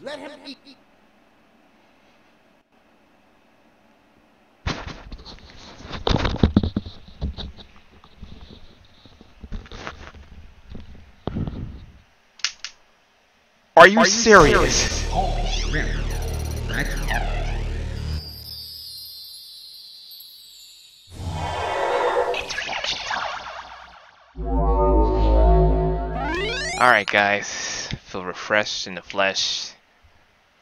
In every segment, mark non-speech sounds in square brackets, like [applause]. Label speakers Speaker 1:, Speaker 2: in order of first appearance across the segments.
Speaker 1: Let him eat.
Speaker 2: Are you, serious?
Speaker 3: Holy shrimp. That's
Speaker 2: Alright guys, feel refreshed in the flesh.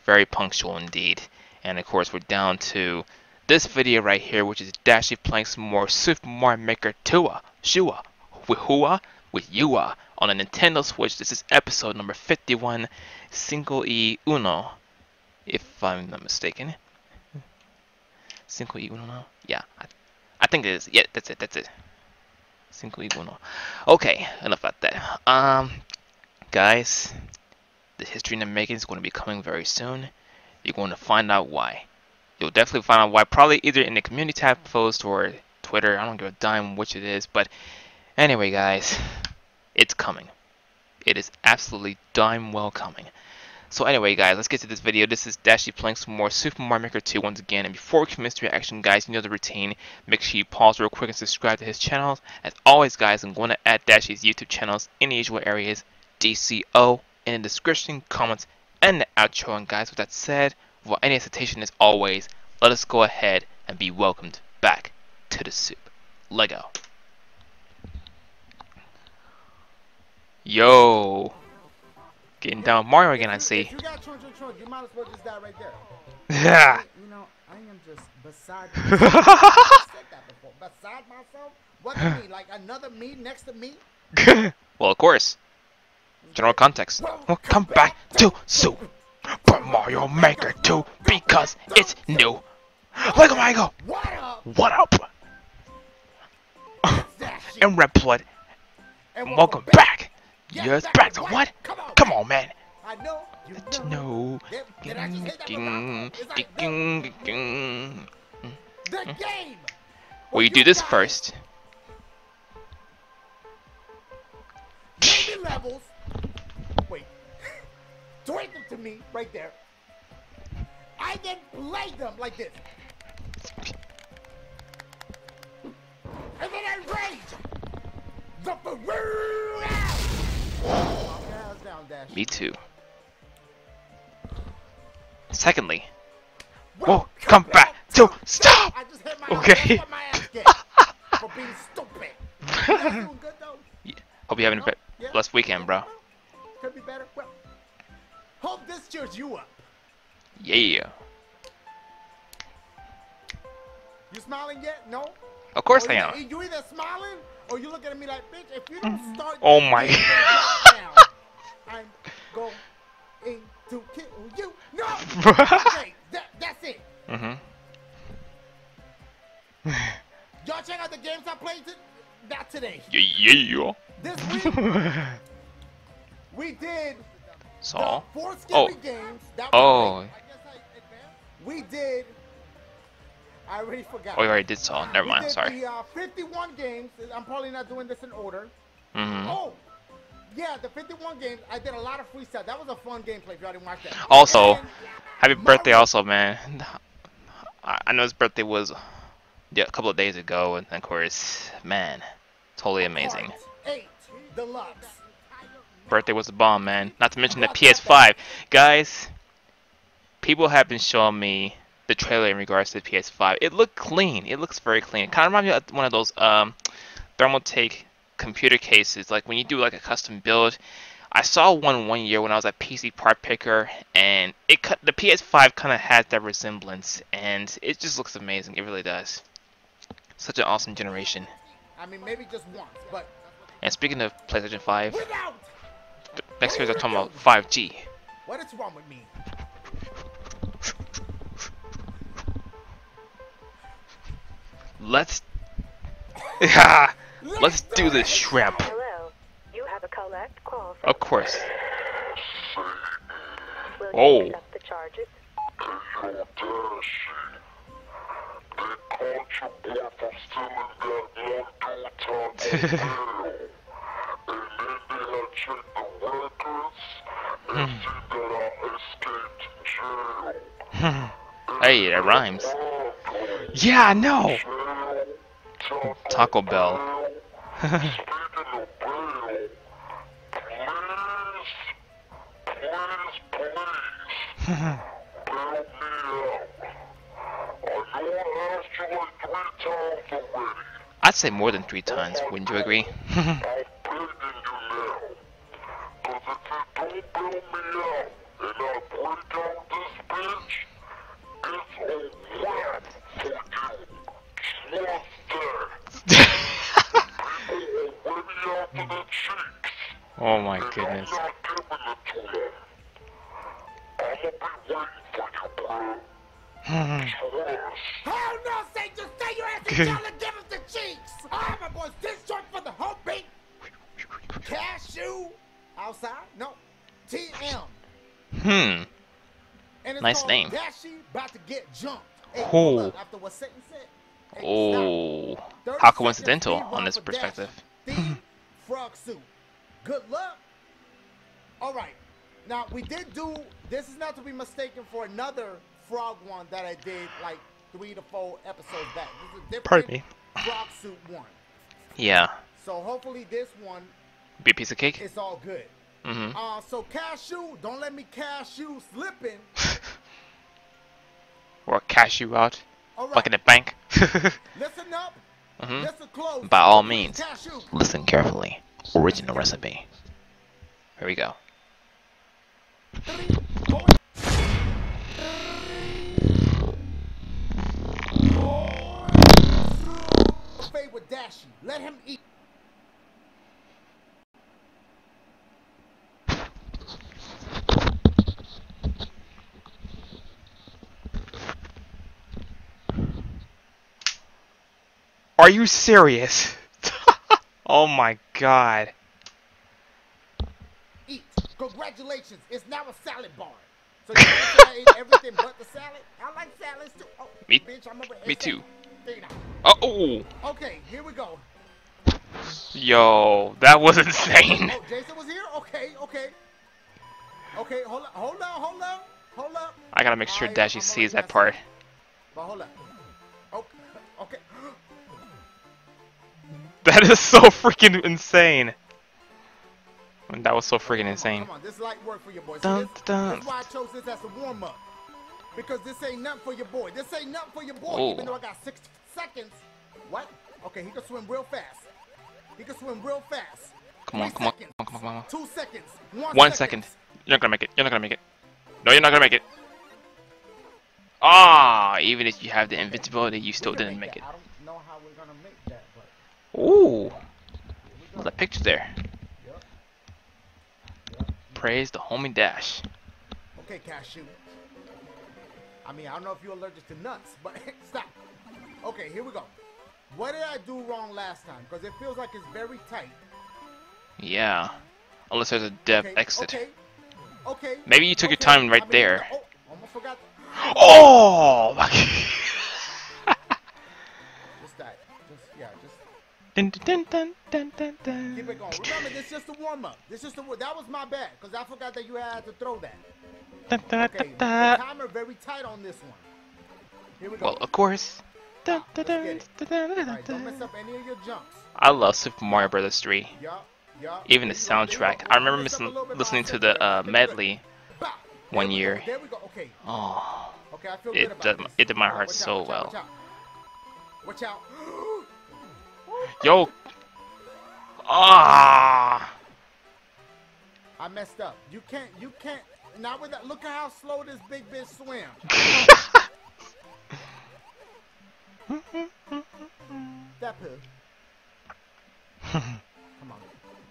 Speaker 2: Very punctual indeed. And of course we're down to this video right here which is Dashie playing some more Super Mario Maker 2 Shua with Hua with Yua on a Nintendo Switch. This is episode number 51 Cinco y Uno if I'm not mistaken. Cinco y Uno? Yeah, I, I think it is. Yeah, that's it, that's it. Cinco y Uno. Okay, enough about that. Um, guys, the history in the making is going to be coming very soon. You're going to find out why. You'll definitely find out why, probably either in the community tab post or Twitter. I don't give a dime which it is, but anyway, guys, it's coming. It is absolutely dime well coming. So anyway, guys, let's get to this video. This is Dashie playing some more Super Mario Maker 2 once again. And before we commence to the reaction, guys, you know the routine. Make sure you pause real quick and subscribe to his channel. As always, guys, I'm going to add Dashie's YouTube channels in the usual areas. DCO in the description, comments, and the outro. And guys, with that said, without any hesitation as always, let us go ahead and be welcomed back to the soup. Lego. Yo. Getting down with Mario again, I see.
Speaker 1: You got trunk, trunk, trunk, you might as well just die right there.
Speaker 2: Yeah.
Speaker 1: You know, I am just beside myself. [laughs] I said that before. Beside myself? What do you mean? Like another me next to me? [laughs]
Speaker 2: well, of course. General context. Welcome back to Super Mario Maker 2 because it's new. Lego Michael,
Speaker 1: What up?
Speaker 2: And Red Blood,
Speaker 1: And
Speaker 2: welcome back.
Speaker 1: Yes, back to what? Come on, man. I know. You know. the game.
Speaker 2: Well, you do this first.
Speaker 1: levels. Tweet them to me right there. I then play them like this. And then I rage. The Faroon out. Calm your down,
Speaker 2: Me too. Secondly,
Speaker 1: Well,
Speaker 2: whoa, come back to stop.
Speaker 1: I just hit my
Speaker 2: Okay.
Speaker 1: that's what my ass get [laughs] for being stupid. [laughs] You good though?
Speaker 2: Hope you're having a
Speaker 1: No? Yeah?
Speaker 2: blessed weekend, bro.
Speaker 1: Could be better. Well, hope this cheers you up.
Speaker 2: Yeah.
Speaker 1: You smiling yet? No.
Speaker 2: Of course
Speaker 1: Or
Speaker 2: I
Speaker 1: you-
Speaker 2: am.
Speaker 1: You either smiling or you looking at me like, bitch, if you don't start.
Speaker 2: Oh my-
Speaker 1: game right [laughs] now, I'm going to kill you. No. [laughs] okay, that, that's it.
Speaker 2: Mhm. [laughs]
Speaker 1: Y'all check out the games I played. T- not today.
Speaker 2: Yeah, yeah.
Speaker 1: This week we did The
Speaker 2: Oh.
Speaker 1: games.
Speaker 2: Oh.
Speaker 1: We did. I already forgot.
Speaker 2: oh, already did so. Never
Speaker 1: we
Speaker 2: mind. Sorry.
Speaker 1: The, uh, 51 games. I'm probably not doing this in order.
Speaker 2: Mhm.
Speaker 1: Oh, yeah, the 51 games. I did a lot of freestyle. That was a fun gameplay. If y'all didn't watch that.
Speaker 2: Also,
Speaker 1: And
Speaker 2: Happy birthday,
Speaker 1: Mario-
Speaker 2: also, man. [laughs] I know his birthday was yeah a couple of days ago, and of course, man, totally amazing.
Speaker 1: Eight deluxe.
Speaker 2: Birthday was a bomb, man. Not to mention the PS5, guys. People have been showing me the trailer in regards to the PS5. It looked clean. It looks very clean. It kind of reminds me of one of those um, Thermaltake computer cases, like when you do like a custom build. I saw one one year when I was at PC Part Picker, and it the PS5 kind of has that resemblance, and it just looks amazing. It really does. Such an awesome generation.
Speaker 1: I mean, maybe just once, but
Speaker 2: And speaking of PlayStation 5,
Speaker 1: without.
Speaker 2: next year they're talking about 5G.
Speaker 1: What is wrong with me?
Speaker 2: Let's [laughs] yeah, let's do this shrimp.
Speaker 4: Hello. You have a collect call from
Speaker 2: Of course.
Speaker 4: Will
Speaker 2: Oh. [laughs] [laughs]
Speaker 5: I asked you like three times already.
Speaker 2: I'd say more than three times. Wouldn't you agree? [laughs] Oh. How coincidental on this perspective.
Speaker 1: Frog suit. Good luck. All right. Now we did do. This is not to be mistaken for another frog one that I did like three to four episodes back. This is a different
Speaker 2: Pardon me.
Speaker 1: frog suit one.
Speaker 2: Yeah.
Speaker 1: So hopefully this one
Speaker 2: Be a piece of cake.
Speaker 1: It's all good.
Speaker 2: Mm-hmm.
Speaker 1: Uh, so cashew, don't let me cashew slipping. [laughs]
Speaker 2: or cash you out,
Speaker 1: right.
Speaker 2: like in a bank.
Speaker 1: Listen up.
Speaker 2: hmm
Speaker 1: Listen close.
Speaker 2: By all means. Listen carefully. Original recipe. Here we go.
Speaker 1: Three, go. Buffet with Dashie. Let him eat.
Speaker 2: Are you serious? [laughs] oh my god.
Speaker 1: Eat. Congratulations. It's now a salad bar. So you want to say I ate everything but the salad? I like salads too. Oh,
Speaker 2: Me-
Speaker 1: bitch, I'm over
Speaker 2: me too.
Speaker 1: There you go.
Speaker 2: Oh,
Speaker 1: Okay, here we go.
Speaker 2: yo, that was insane.
Speaker 1: Oh, Jason was here? Okay, okay. Okay, hold on, hold on, hold on, hold up.
Speaker 2: I gotta make sure
Speaker 1: Alright, Dashie
Speaker 2: sees that part.
Speaker 1: But hold up. Okay, okay. [laughs]
Speaker 2: That is so freaking insane. And that was so freaking insane.
Speaker 1: Come on, this light work for your boy.
Speaker 2: Dun, dun.
Speaker 1: That's why I chose this as a warm up. Because this ain't nothing for your boy. This ain't nothing for your boy.
Speaker 2: Oh.
Speaker 1: Even though I got six seconds. What? Okay, he can swim real fast. He can swim real fast.
Speaker 2: Come on, come on, come on, come on, come on.
Speaker 1: Two seconds. One,
Speaker 2: One
Speaker 1: second.
Speaker 2: second. You're not gonna make it. You're not gonna make it. No, you're not gonna make it. Ah, even if you have the invincibility, you still didn't make it.
Speaker 1: I don't know how we're gonna make that,
Speaker 2: Ooh, the picture there. Praise the homie Dash.
Speaker 1: Okay, cashew. I mean, I don't know if you're allergic to nuts, but [laughs] stop. Okay, here we go. What did I do wrong last time? Because it feels like it's very tight.
Speaker 2: Yeah. Unless there's a dev
Speaker 1: okay,
Speaker 2: exit.
Speaker 1: Okay. Okay.
Speaker 2: Maybe you took your time right
Speaker 1: I mean,
Speaker 2: there.
Speaker 1: Oh, almost forgot.
Speaker 2: Oh! [laughs] my-
Speaker 1: Just that. Just yeah. Just
Speaker 2: dun, dun, dun, dun, dun, dun.
Speaker 1: keep it going. Remember, this is just a warm up. This is just a, that was my bad because I forgot that you had to throw that.
Speaker 2: Dun, dun,
Speaker 1: Okay.
Speaker 2: dun,
Speaker 1: The timer very tight on this one. Here we go.
Speaker 2: Well, of course. Dun, dun,
Speaker 1: Let's
Speaker 2: dun, dun, dun, dun,
Speaker 1: Alright, don't mess up any of your jumps.
Speaker 2: I love Super Mario Brothers 3.
Speaker 1: Yup, yup.
Speaker 2: Even the
Speaker 1: There you go, there you
Speaker 2: soundtrack. I remember
Speaker 1: Mess
Speaker 2: mis- listening to the uh, medley. One year.
Speaker 1: There we go. Okay.
Speaker 2: Oh.
Speaker 1: Okay, I feel
Speaker 2: It
Speaker 1: good about
Speaker 2: did-
Speaker 1: this.
Speaker 2: it did my
Speaker 1: Watch
Speaker 2: heart
Speaker 1: out,
Speaker 2: so
Speaker 1: watch out,
Speaker 2: well.
Speaker 1: Watch out. Watch out.
Speaker 2: Yo. Ah.
Speaker 1: I messed up. You can't. You can't. Not with that. Look at how slow this big bitch swim. [laughs] That poo. Come on.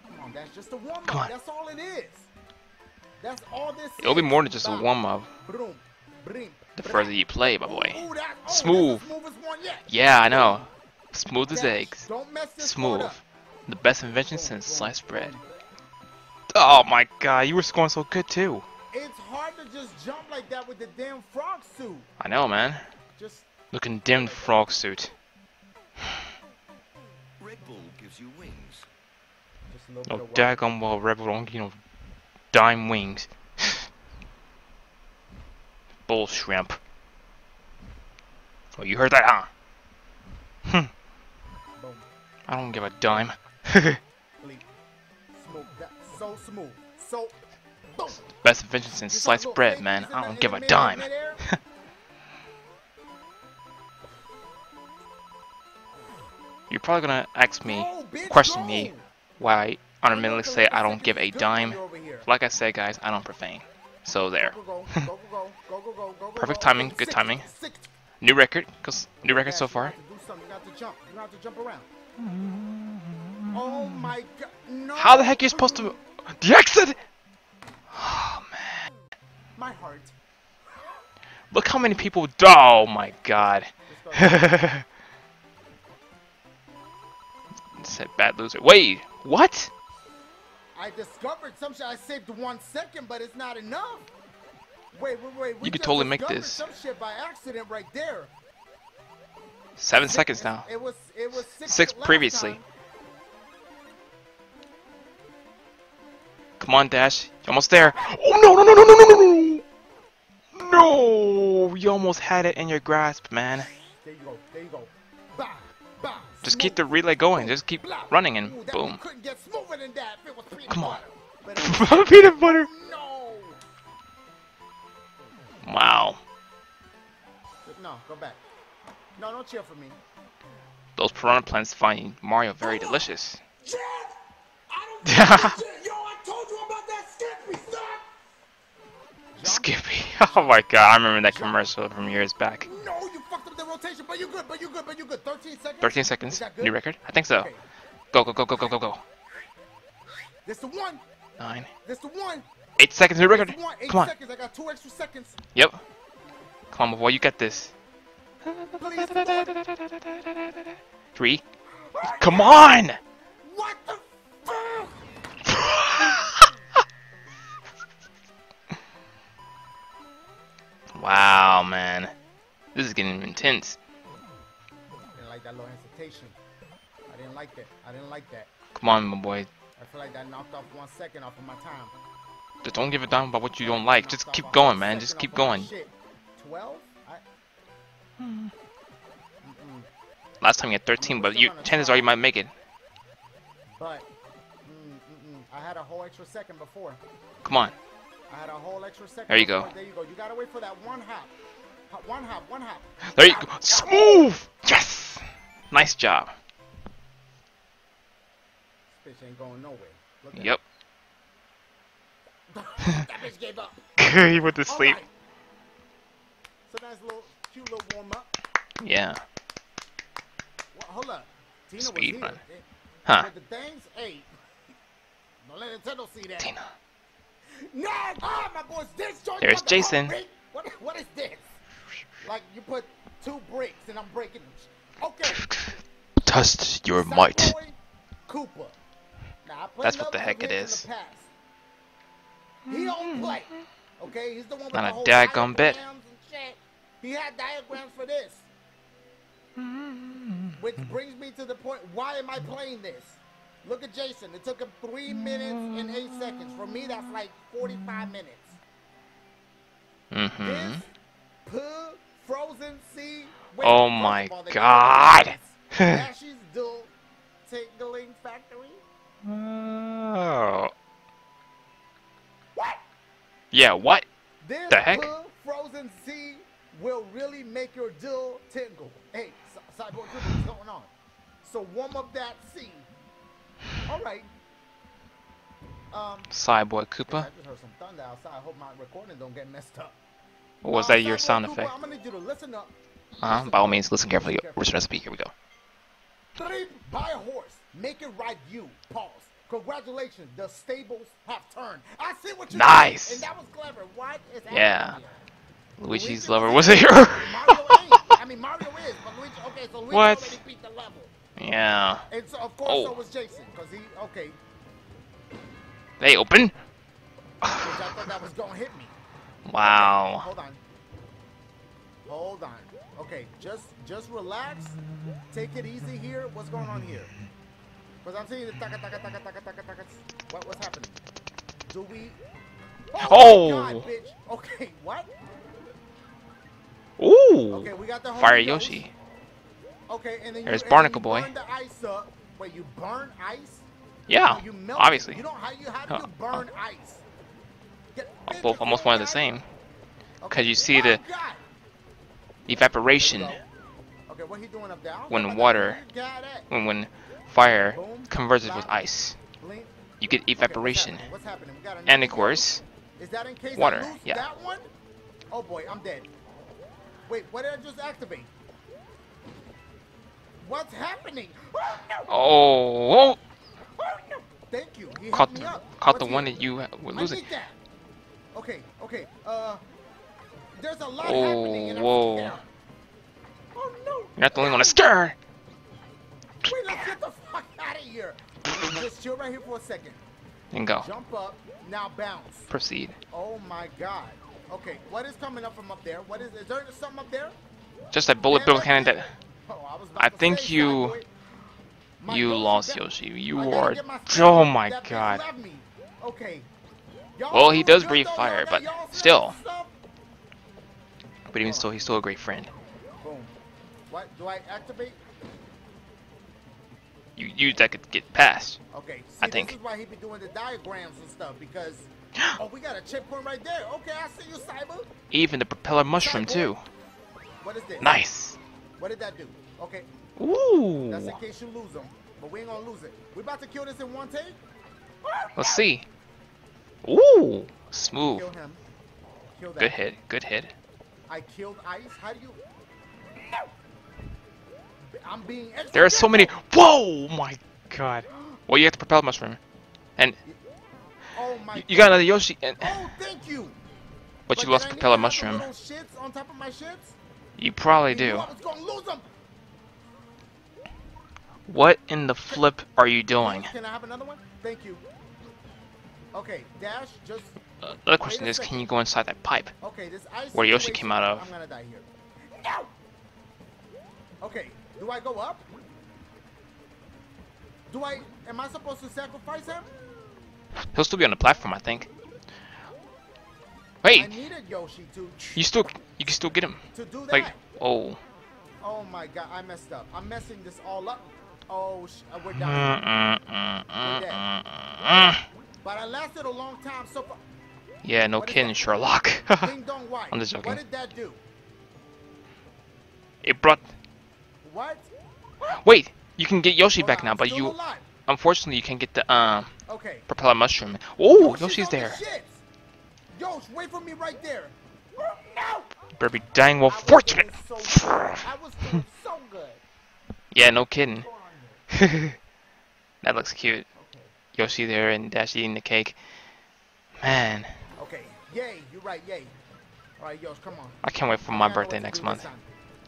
Speaker 1: Come on. That's just a warm up. That's all it is. That's all this
Speaker 2: It'll be more than just a warm up.
Speaker 1: Broom,
Speaker 2: The further you play, my boy.
Speaker 1: Ooh, that, oh,
Speaker 2: Smooth.
Speaker 1: That's the smoothest one yet.
Speaker 2: Yeah, I know. Smooth as eggs.
Speaker 1: Don't mess this
Speaker 2: Smooth.
Speaker 1: part up.
Speaker 2: The best invention since sliced bread. Oh my god, you were scoring so good too.
Speaker 1: It's hard to just jump like that with the damn frog suit.
Speaker 2: I know, man.
Speaker 1: Just
Speaker 2: The condemned frog suit.
Speaker 6: Red Bull gives you wings.
Speaker 1: Just Just a little
Speaker 2: No
Speaker 1: bit of work.
Speaker 2: daggone well rebel don't you know dime wings. [sighs] Bull shrimp. Oh you heard that huh? Hmm. I don't give a dime. [laughs] Best invention since sliced bread, man. I don't give a dime. [laughs] You're probably gonna ask me, question me, why I
Speaker 1: automatically
Speaker 2: say I don't give a dime. Like I said, guys, I don't profane. So there. [laughs] Perfect timing, good timing. New record, cause new record so far
Speaker 1: have to do something. You have to jump. You have to jump around. Oh my god. No.
Speaker 2: How the heck are you supposed to? The exit! Oh man.
Speaker 1: My heart.
Speaker 2: Look how many people. Oh my god. [laughs] Said bad loser. Wait, what?
Speaker 1: I discovered some shit. I saved one second, but it's not enough. Wait, wait, wait. We
Speaker 2: You could totally make this.
Speaker 1: Some shit by accident right there.
Speaker 2: Seven
Speaker 1: six,
Speaker 2: seconds now.
Speaker 1: It was, it was six,
Speaker 2: six previously. Come on, Dash. You're almost there. Oh, no, no, no, no, no, no, no! No! You almost had it in your grasp, man.
Speaker 1: There you go. There you go. Bah, bah,
Speaker 2: Just keep the relay going. Just keep
Speaker 1: Blah.
Speaker 2: running and
Speaker 1: Ooh,
Speaker 2: boom. Come on. [laughs]
Speaker 1: Butter.
Speaker 2: peanut butter!
Speaker 1: No!
Speaker 2: Wow.
Speaker 1: No, go back. No, don't cheer for me.
Speaker 2: Those piranha plants find Mario very delicious.
Speaker 1: Jeff, I don't [laughs] Yo, I told you about that Skippy, son.
Speaker 2: Skippy. [laughs] Oh my god, I remember that commercial from years back.
Speaker 1: No, you fucked up the rotation, but you good, but you good, but you good. 13 seconds.
Speaker 2: 13 seconds. New record? I think so.
Speaker 1: Okay.
Speaker 2: Go, go, go, go, go, go, go.
Speaker 1: This the one.
Speaker 2: Nine.
Speaker 1: This the one.
Speaker 2: Eight seconds, new record.
Speaker 1: one. Eight
Speaker 2: Come on.
Speaker 1: seconds. I got two extra seconds.
Speaker 2: Yep. Come on, boy, you got this. Three. Come on!
Speaker 1: What the [laughs]
Speaker 2: Wow, man. This is getting intense.
Speaker 1: I didn't like that little hesitation. I didn't like that. I didn't like that.
Speaker 2: Come on, my boy.
Speaker 1: I feel like that knocked off one second off of my time.
Speaker 2: Just don't give a damn about what you don't like. Just keep going, man. Just keep going.
Speaker 1: 12?
Speaker 2: Last time you had 13, but you chances are you might make it.
Speaker 1: But mm I had a whole extra second before.
Speaker 2: Come on.
Speaker 1: I had a whole extra second.
Speaker 2: There you
Speaker 1: before.
Speaker 2: go.
Speaker 1: There you go. You gotta wait for that one hop. One hop. One hop.
Speaker 2: There you go. Smooth. Yes. Nice job.
Speaker 1: This bitch ain't going nowhere. Look
Speaker 2: yep. [laughs]
Speaker 1: that bitch gave up. [laughs]
Speaker 2: he went to sleep.
Speaker 1: Right. So nice little warm up.
Speaker 2: Yeah.
Speaker 1: Well, hold up. Tina
Speaker 2: Speed
Speaker 1: was
Speaker 2: run.
Speaker 1: here.
Speaker 2: Huh.
Speaker 1: But the things, hey, [laughs] don't let Nintendo see that.
Speaker 2: Tina.
Speaker 1: No! Ah, my boy's this joint.
Speaker 2: There's
Speaker 1: the
Speaker 2: Jason.
Speaker 1: What, what is this? Like you put two bricks and I'm breaking them. Okay.
Speaker 2: Test your
Speaker 1: Sackboy
Speaker 2: might.
Speaker 1: Cooper. Now, I
Speaker 2: That's what the heck it is.
Speaker 1: He don't play. Okay, he's the one with
Speaker 2: Not
Speaker 1: the
Speaker 2: a daggone bit.
Speaker 1: Diagrams and shit. He had diagrams for this. Which brings me to the point, why am I playing this? Look at Jason. It took him three minutes and eight seconds. For me, that's like 45 minutes.
Speaker 2: Mm-hmm.
Speaker 1: This P Frozen Sea. Wait,
Speaker 2: Oh my
Speaker 1: of all, they
Speaker 2: God. [laughs]
Speaker 1: Dual Tingling Factory.
Speaker 2: Oh.
Speaker 1: What?
Speaker 2: Yeah, what?
Speaker 1: This
Speaker 2: The heck?
Speaker 1: Frozen Sea will really make your dill tingle. Hey, Cy- Cyborg Cooper, what's going on? So warm up that sea. All right. Um,
Speaker 2: Cyborg
Speaker 1: I just heard some thunder outside. I hope my recording don't get messed up.
Speaker 2: Was
Speaker 1: Uh,
Speaker 2: that your
Speaker 1: Cyborg
Speaker 2: sound
Speaker 1: Cooper,
Speaker 2: effect?
Speaker 1: I'm gonna need you to listen up.
Speaker 2: Uh-huh. By all means, listen carefully. Original recipe. Here we go.
Speaker 1: Three, buy a horse. Make it right you. Pause. Congratulations, the stables have turned. I see what you
Speaker 2: Nice.
Speaker 1: did, and that was clever. What is happening
Speaker 2: Yeah.
Speaker 1: here?
Speaker 2: Luigi's
Speaker 1: Luigi
Speaker 2: lover
Speaker 1: was here. Mario. I mean, Mario is, but Luigi. Okay, so Luigi
Speaker 2: What?
Speaker 1: already beat the level,
Speaker 2: yeah.
Speaker 1: and so of course
Speaker 2: Oh.
Speaker 1: so was Jason, cause he okay.
Speaker 2: They open.
Speaker 1: Which I thought that was gonna hit me. [sighs]
Speaker 2: Wow.
Speaker 1: Hold on. Hold on. Okay, just just relax. Take it easy here. What's going on here? Because I'm seeing the taka taka taka taka taka taka. What, what's happening? Do we?
Speaker 2: Oh!
Speaker 1: my oh. God, bitch. Okay, what?
Speaker 2: Ooh!
Speaker 1: Okay, we got the
Speaker 2: Fire
Speaker 1: Yoshi. Okay, and then
Speaker 2: There's
Speaker 1: you,
Speaker 2: Barnacle Boy.
Speaker 1: The ice up. Wait, you burn ice?
Speaker 2: Yeah,
Speaker 1: you
Speaker 2: obviously.
Speaker 1: You don't how you how
Speaker 2: Huh. [laughs]
Speaker 1: burn ice? Get,
Speaker 2: Both almost one of the same.
Speaker 1: Okay.
Speaker 2: 'Cause you see
Speaker 1: oh,
Speaker 2: the
Speaker 1: God.
Speaker 2: Evaporation
Speaker 1: Okay, what he doing up there?
Speaker 2: When water-
Speaker 1: that. God, that.
Speaker 2: when when fire
Speaker 1: Boom,
Speaker 2: converts it with ice.
Speaker 1: blink.
Speaker 2: You get
Speaker 1: Okay, what's
Speaker 2: evaporation.
Speaker 1: happening? What's happening?
Speaker 2: And of course,
Speaker 1: Is that in case
Speaker 2: water, yeah.
Speaker 1: that one? Oh boy, I'm dead. Wait, what did I just activate? What's happening? Oh no!
Speaker 2: oh,
Speaker 1: Oh no! Thank you. He
Speaker 2: caught the,
Speaker 1: up.
Speaker 2: caught the one that you were losing.
Speaker 1: Okay, okay. Uh, there's a lot
Speaker 2: Oh,
Speaker 1: happening and
Speaker 2: whoa.
Speaker 1: I'm. Oh no!
Speaker 2: You're not the only one to scare.
Speaker 1: Wait, let's get the fuck out of here. Just chill right here for a second.
Speaker 2: And go.
Speaker 1: Jump up. Now bounce.
Speaker 2: Proceed.
Speaker 1: Oh my god. Okay, what is coming up from up there? What is? Is there something up there?
Speaker 2: Just a bullet bill cannon that
Speaker 1: Oh, I
Speaker 2: I think
Speaker 1: say,
Speaker 2: you-
Speaker 1: My
Speaker 2: you lost Yoshi. You are.
Speaker 1: my
Speaker 2: Oh my god.
Speaker 1: Okay.
Speaker 2: Well, he does breathe fire, but still. But even still, he's still a great friend.
Speaker 1: Boom. What? Do I activate?
Speaker 2: You you that could get past.
Speaker 1: Okay. See,
Speaker 2: I think.
Speaker 1: This is why he be doing the diagrams and stuff because. [gasps] oh, we got a checkpoint right there. Okay, I see you, Cyber.
Speaker 2: Even the propeller mushroom too.
Speaker 1: What is this?
Speaker 2: Nice.
Speaker 1: What did that do? Okay,
Speaker 2: Ooh.
Speaker 1: that's in case you lose them, but we ain't gonna lose it. We about to kill this in one take.
Speaker 2: Let's see. Ooh. Smooth.
Speaker 1: Kill him. Kill that.
Speaker 2: Good hit. Good hit.
Speaker 1: I killed Ice. How do you? I'm being.
Speaker 2: There are so many. Whoa! My God. Well, you have the propeller mushroom, and
Speaker 1: Oh my.
Speaker 2: you, you got another Yoshi, and
Speaker 1: Oh, thank you.
Speaker 2: but you lost propeller
Speaker 1: to have the
Speaker 2: mushroom.
Speaker 1: shits on top of my shits.
Speaker 2: You probably do.
Speaker 1: Gonna lose them.
Speaker 2: What in the flip are you doing?
Speaker 1: Can I have another one? Thank you. Okay, dash. Just
Speaker 2: Uh, the question is, can you go inside that pipe?
Speaker 1: okay. This ice.
Speaker 2: Where Yoshi came out of.
Speaker 1: I'm gonna die here. No. Okay. Do I go up? Do I? Am I supposed to sacrifice him?
Speaker 2: He'll still be on the platform, I think.
Speaker 1: I
Speaker 2: Wait,
Speaker 1: needed Yoshi to
Speaker 2: you still you can still get him.
Speaker 1: to do that.
Speaker 2: Like, oh.
Speaker 1: Oh my god, I messed up. I'm messing this all up. Oh, sh- uh, we're done.
Speaker 2: mm, mm, mm.
Speaker 1: But I lasted a long time so far.
Speaker 2: Yeah, no
Speaker 1: What
Speaker 2: kidding. Sherlock. [laughs]
Speaker 1: Ding dong white.
Speaker 2: I'm just joking.
Speaker 1: What did that do?
Speaker 2: it brought.
Speaker 1: What?
Speaker 2: Wait, you can get Yoshi
Speaker 1: Hold
Speaker 2: back
Speaker 1: on,
Speaker 2: now, but you
Speaker 1: alive.
Speaker 2: unfortunately you can't get the um
Speaker 1: Okay.
Speaker 2: propeller mushroom. Oh,
Speaker 1: Yoshi's
Speaker 2: Yoshi's
Speaker 1: on the
Speaker 2: there.
Speaker 1: shits. Yosh, wait for me right there. No!
Speaker 2: Better be dang well
Speaker 1: I was
Speaker 2: fortunate.
Speaker 1: doing So good. I was [laughs] so good.
Speaker 2: Yeah, no kidding.
Speaker 1: Go on here. [laughs]
Speaker 2: that looks cute.
Speaker 1: Okay.
Speaker 2: Yoshi there and Dash eating the cake. Man,
Speaker 1: Okay. Yay, you're right. Yay. All right, Yosh, come on.
Speaker 2: I can't wait for my
Speaker 1: gotta
Speaker 2: birthday next month.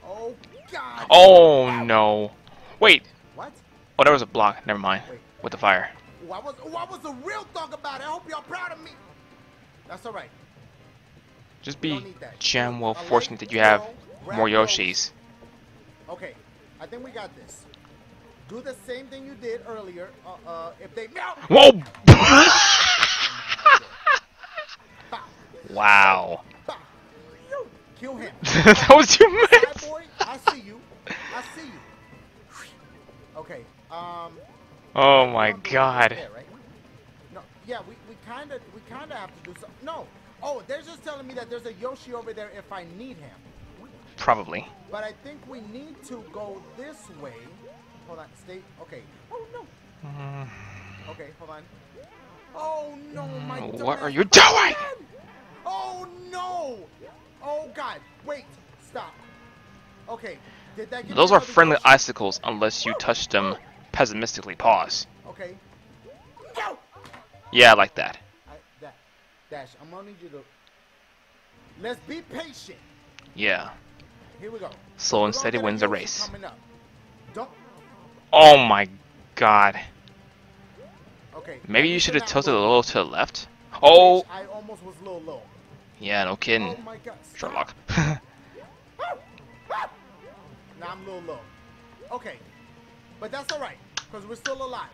Speaker 1: Oh God.
Speaker 2: Oh no. Wait.
Speaker 1: What?
Speaker 2: Oh, there was a block. Never mind.
Speaker 1: Wait.
Speaker 2: With the fire.
Speaker 1: Oh, I was, oh, I was a real thug about it. I hope y'all proud of me. That's all right.
Speaker 2: Just be
Speaker 1: don't need that.
Speaker 2: jam well fortunate that you have more. Yoshis.
Speaker 1: Okay, I think we got this. Do the same thing you did earlier. Uh, uh, if they melt.
Speaker 2: Whoa! [laughs] Wow.
Speaker 1: Kill him. [laughs]
Speaker 2: that was your
Speaker 1: Bad
Speaker 2: mate.
Speaker 1: boy, I see you. I see you. Okay. Um.
Speaker 2: Oh my god.
Speaker 1: No. Yeah, we we kind of we kind of have to do something. No. Oh, they're just telling me that there's a Yoshi over there if I need him.
Speaker 2: Probably.
Speaker 1: But I think we need to go this way. Hold on, stay. Okay. Oh no. Okay, hold on. Oh no, my.
Speaker 2: Mm, what are you doing?
Speaker 1: Oh no! Oh god! Wait, stop. Okay, did that? Give
Speaker 2: Those are friendly icicles unless you touch them pessimistically. Pause.
Speaker 1: Okay. Go.
Speaker 2: Yeah, like that.
Speaker 1: I, that, Dash, I'm gonna need you to. Let's be patient.
Speaker 2: Yeah.
Speaker 1: Here we go.
Speaker 2: Slow and steady wins the race.
Speaker 1: Coming up. Don't.
Speaker 2: Oh my god.
Speaker 1: Okay.
Speaker 2: Maybe you should have tilted a little to the left. Oh!
Speaker 1: I almost was a little low.
Speaker 2: Yeah, no kidding.
Speaker 1: Oh my god. stop.
Speaker 2: Sherlock. [laughs]
Speaker 1: Now I'm a little low. Okay. But that's alright, because we're still alive.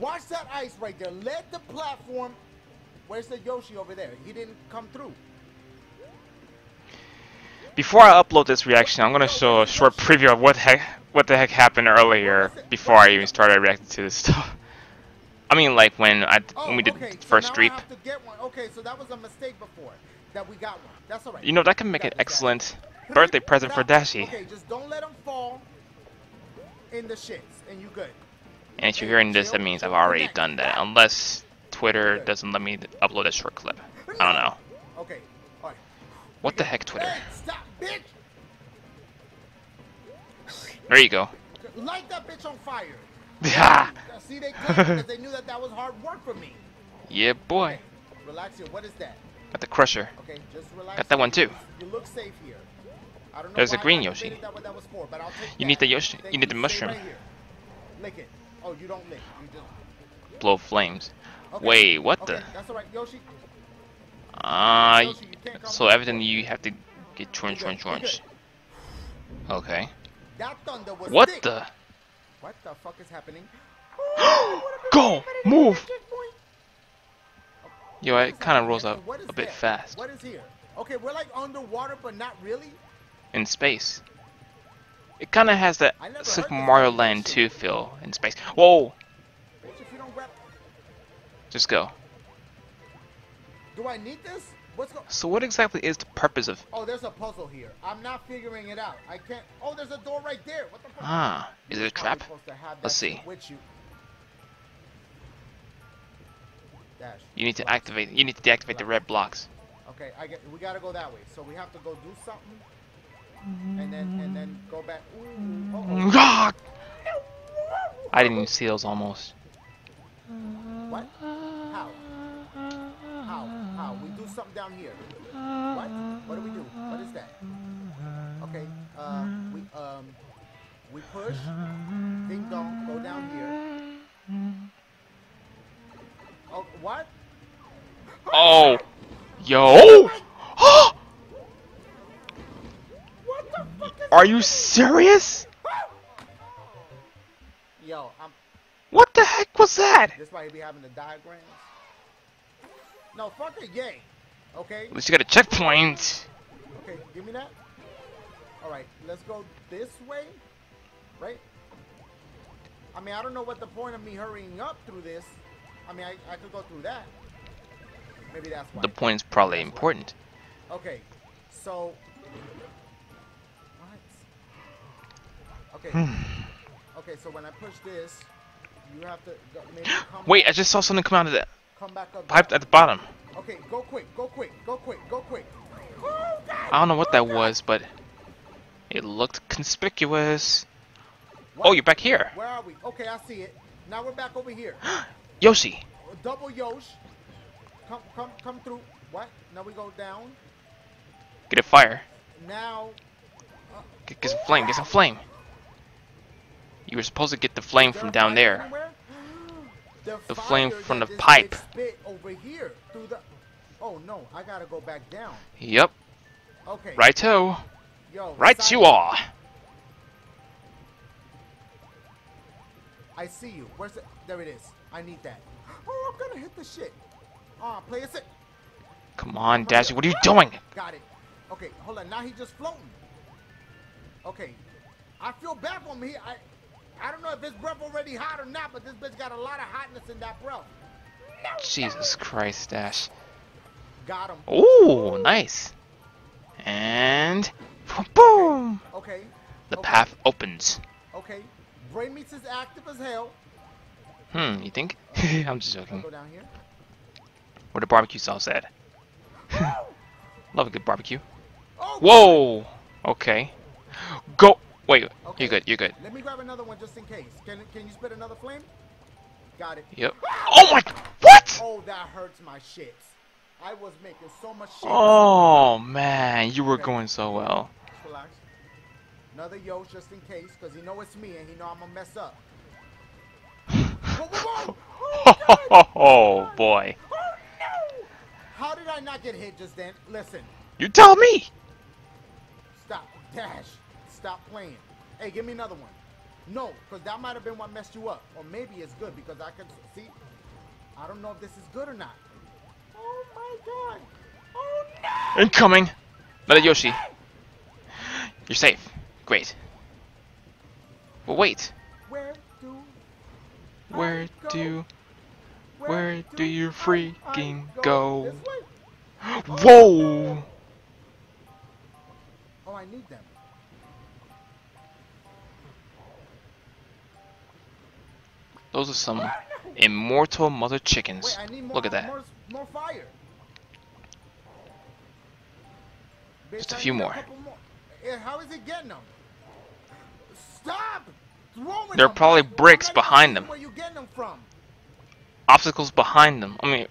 Speaker 1: Watch that ice right there. Let the platform. Where's the Yoshi over there? He didn't come through.
Speaker 2: Before I upload this reaction, I'm gonna show a short preview of what heck, what the heck happened earlier before I even started reacting to this [laughs] stuff. I mean, like when I
Speaker 1: Oh,
Speaker 2: when we did
Speaker 1: okay.
Speaker 2: the first
Speaker 1: now
Speaker 2: streep.
Speaker 1: I have to get one. Okay, so that was a mistake before that we got one. That's all right.
Speaker 2: You know that can make an excellent birthday present for Dashie.
Speaker 1: Okay, just don't let him fall in the shits, and you good.
Speaker 2: And if you're hearing this, that means I've already done that, unless Twitter doesn't let me upload a short clip. I don't know.
Speaker 1: Okay, all right.
Speaker 2: What the heck, Twitter?
Speaker 1: Stop, bitch!
Speaker 2: There you go.
Speaker 1: Light that bitch on fire. [laughs]
Speaker 2: Ha!
Speaker 1: See, they because they knew that that was hard work for me.
Speaker 2: Yeah, boy.
Speaker 1: Relax here. What is that?
Speaker 2: Got the crusher.
Speaker 1: Okay, just relax.
Speaker 2: Got that one too.
Speaker 1: You look safe here.
Speaker 2: There's a green Yoshi. You need the Yoshi- you need the mushroom. Blow flames. Wait, what the?
Speaker 1: Come
Speaker 2: so evidently you have to get
Speaker 1: You're
Speaker 2: crunch, crunch. Okay. What the?
Speaker 1: What the fuck is [gasps] happening?
Speaker 2: Go! Move! Yo, it kind of rolls up a bit fast
Speaker 1: What is here? Okay, we're like underwater, but not really.
Speaker 2: In space. It kind of has that Super Mario. Land 2 feel in space. Whoa!
Speaker 1: Bitch, if you don't grab,
Speaker 2: Just go.
Speaker 1: do I need this? What's go?
Speaker 2: So what exactly is the purpose of...
Speaker 1: Oh, there's a puzzle here. I'm not figuring it out. I can't. Oh, there's a door right there. What the fuck?
Speaker 2: Ah, is it a trap?
Speaker 1: supposed to have
Speaker 2: Let's see.
Speaker 1: You.
Speaker 2: You need to activate... You need to deactivate the red blocks.
Speaker 1: Okay, I get. We gotta go that way. So we have to go do something, and then and then go back. Ooh, uh-oh.
Speaker 2: Ah! I didn't even see those almost.
Speaker 1: What? How? How? How? We do something down here. What? What do we do? What is that? Okay. Uh, we um, we push. Ding dong. Go down here. Oh, what?
Speaker 2: Oh! Yo! [gasps]
Speaker 1: What the fuck is?
Speaker 2: Are you serious?
Speaker 1: Yo, I'm.
Speaker 2: What the heck was that?
Speaker 1: This why he be having the diagrams. No, fuck it, yay. Okay.
Speaker 2: At least you got a checkpoint.
Speaker 1: Okay, give me that. All right, let's go this way, right? I mean, I don't know what the point of me hurrying up through this. I mean, I, I could go through that. Maybe that's why.
Speaker 2: The point's probably important.
Speaker 1: Okay, so. Okay. [sighs] Okay, so when I push this, you have to maybe [gasps] come,
Speaker 2: Wait, I just saw something come out of that.
Speaker 1: come back up.
Speaker 2: pipe at the bottom.
Speaker 1: Okay, go quick, go quick, go quick, go quick. Oh, God.
Speaker 2: I don't know what that
Speaker 1: God.
Speaker 2: was, but it looked conspicuous.
Speaker 1: What?
Speaker 2: Oh, you're back here.
Speaker 1: Where are we? Okay, I see it. Now we're back over here. [gasps]
Speaker 2: Yoshi.
Speaker 1: Double Yosh. Come, come, come through. What? Now we go down.
Speaker 2: Get a fire.
Speaker 1: Now.
Speaker 2: Uh, get, get some flame. Get some flame. You were supposed to get the flame from down there. The flame from the pipe.
Speaker 1: over here through the. Oh no! I gotta go back down.
Speaker 2: Yep.
Speaker 1: Okay.
Speaker 2: Righto.
Speaker 1: Yo.
Speaker 2: Right you are.
Speaker 1: I see you. Where's it? There it is. I need that. [gasps] Oh, I'm gonna hit the shit. Ah, play it.
Speaker 2: Come on, Dashie. What are you doing?
Speaker 1: Got it. Okay, hold on. Now he just floating. Okay. I feel bad for him. He, I, I don't know if his breath already hot or not, but this bitch got a lot of hotness in that breath.
Speaker 2: Jesus Christ, Dash.
Speaker 1: Got him.
Speaker 2: Ooh, nice. And boom.
Speaker 1: Okay.
Speaker 2: The
Speaker 1: okay,
Speaker 2: path opens.
Speaker 1: Okay. Brain meets is active as hell.
Speaker 2: Hmm, you think? [laughs] I'm just joking.
Speaker 1: go down here.
Speaker 2: Where the barbecue sauce at? [laughs] Love a good barbecue.
Speaker 1: Oh,
Speaker 2: Whoa. Okay. Go. Wait.
Speaker 1: Okay.
Speaker 2: You're good. You're good.
Speaker 1: Let me grab another one just in case. Can can you spit another flame? Got it.
Speaker 2: Yep. Oh my. What?
Speaker 1: Oh, that hurts my shits. I was making so much shit.
Speaker 2: Oh man, you were
Speaker 1: Okay.
Speaker 2: going so well.
Speaker 1: Relax. Another yo just in case, because he know it's me and he know I'm gonna mess up. [laughs] whoa, whoa, whoa! Oh, God! [laughs]
Speaker 2: Oh boy.
Speaker 1: Oh, no! How did I not get hit just then? Listen,
Speaker 2: You tell me.
Speaker 1: stop. Dash. Stop playing. Hey, give me another one. No, because that might have been what messed you up. Or maybe it's good because I can see. I don't know if this is good or not. Oh my god. Oh no!
Speaker 2: Incoming! Another Yoshi. You're safe. Great. But wait.
Speaker 1: Where do
Speaker 2: Where
Speaker 1: I go?
Speaker 2: do... where do you
Speaker 1: I
Speaker 2: freaking
Speaker 1: go?
Speaker 2: go?
Speaker 1: This way? [gasps]
Speaker 2: Whoa!
Speaker 1: Oh, I need them.
Speaker 2: Those are some immortal mother chickens.
Speaker 1: Wait, I need more.
Speaker 2: Look at that.
Speaker 1: More, more fire.
Speaker 2: Just a few more.
Speaker 1: Eh, How is he getting them? Stop!
Speaker 2: There are probably bricks behind them.
Speaker 1: Where you getting them from?
Speaker 2: Obstacles behind them. I mean,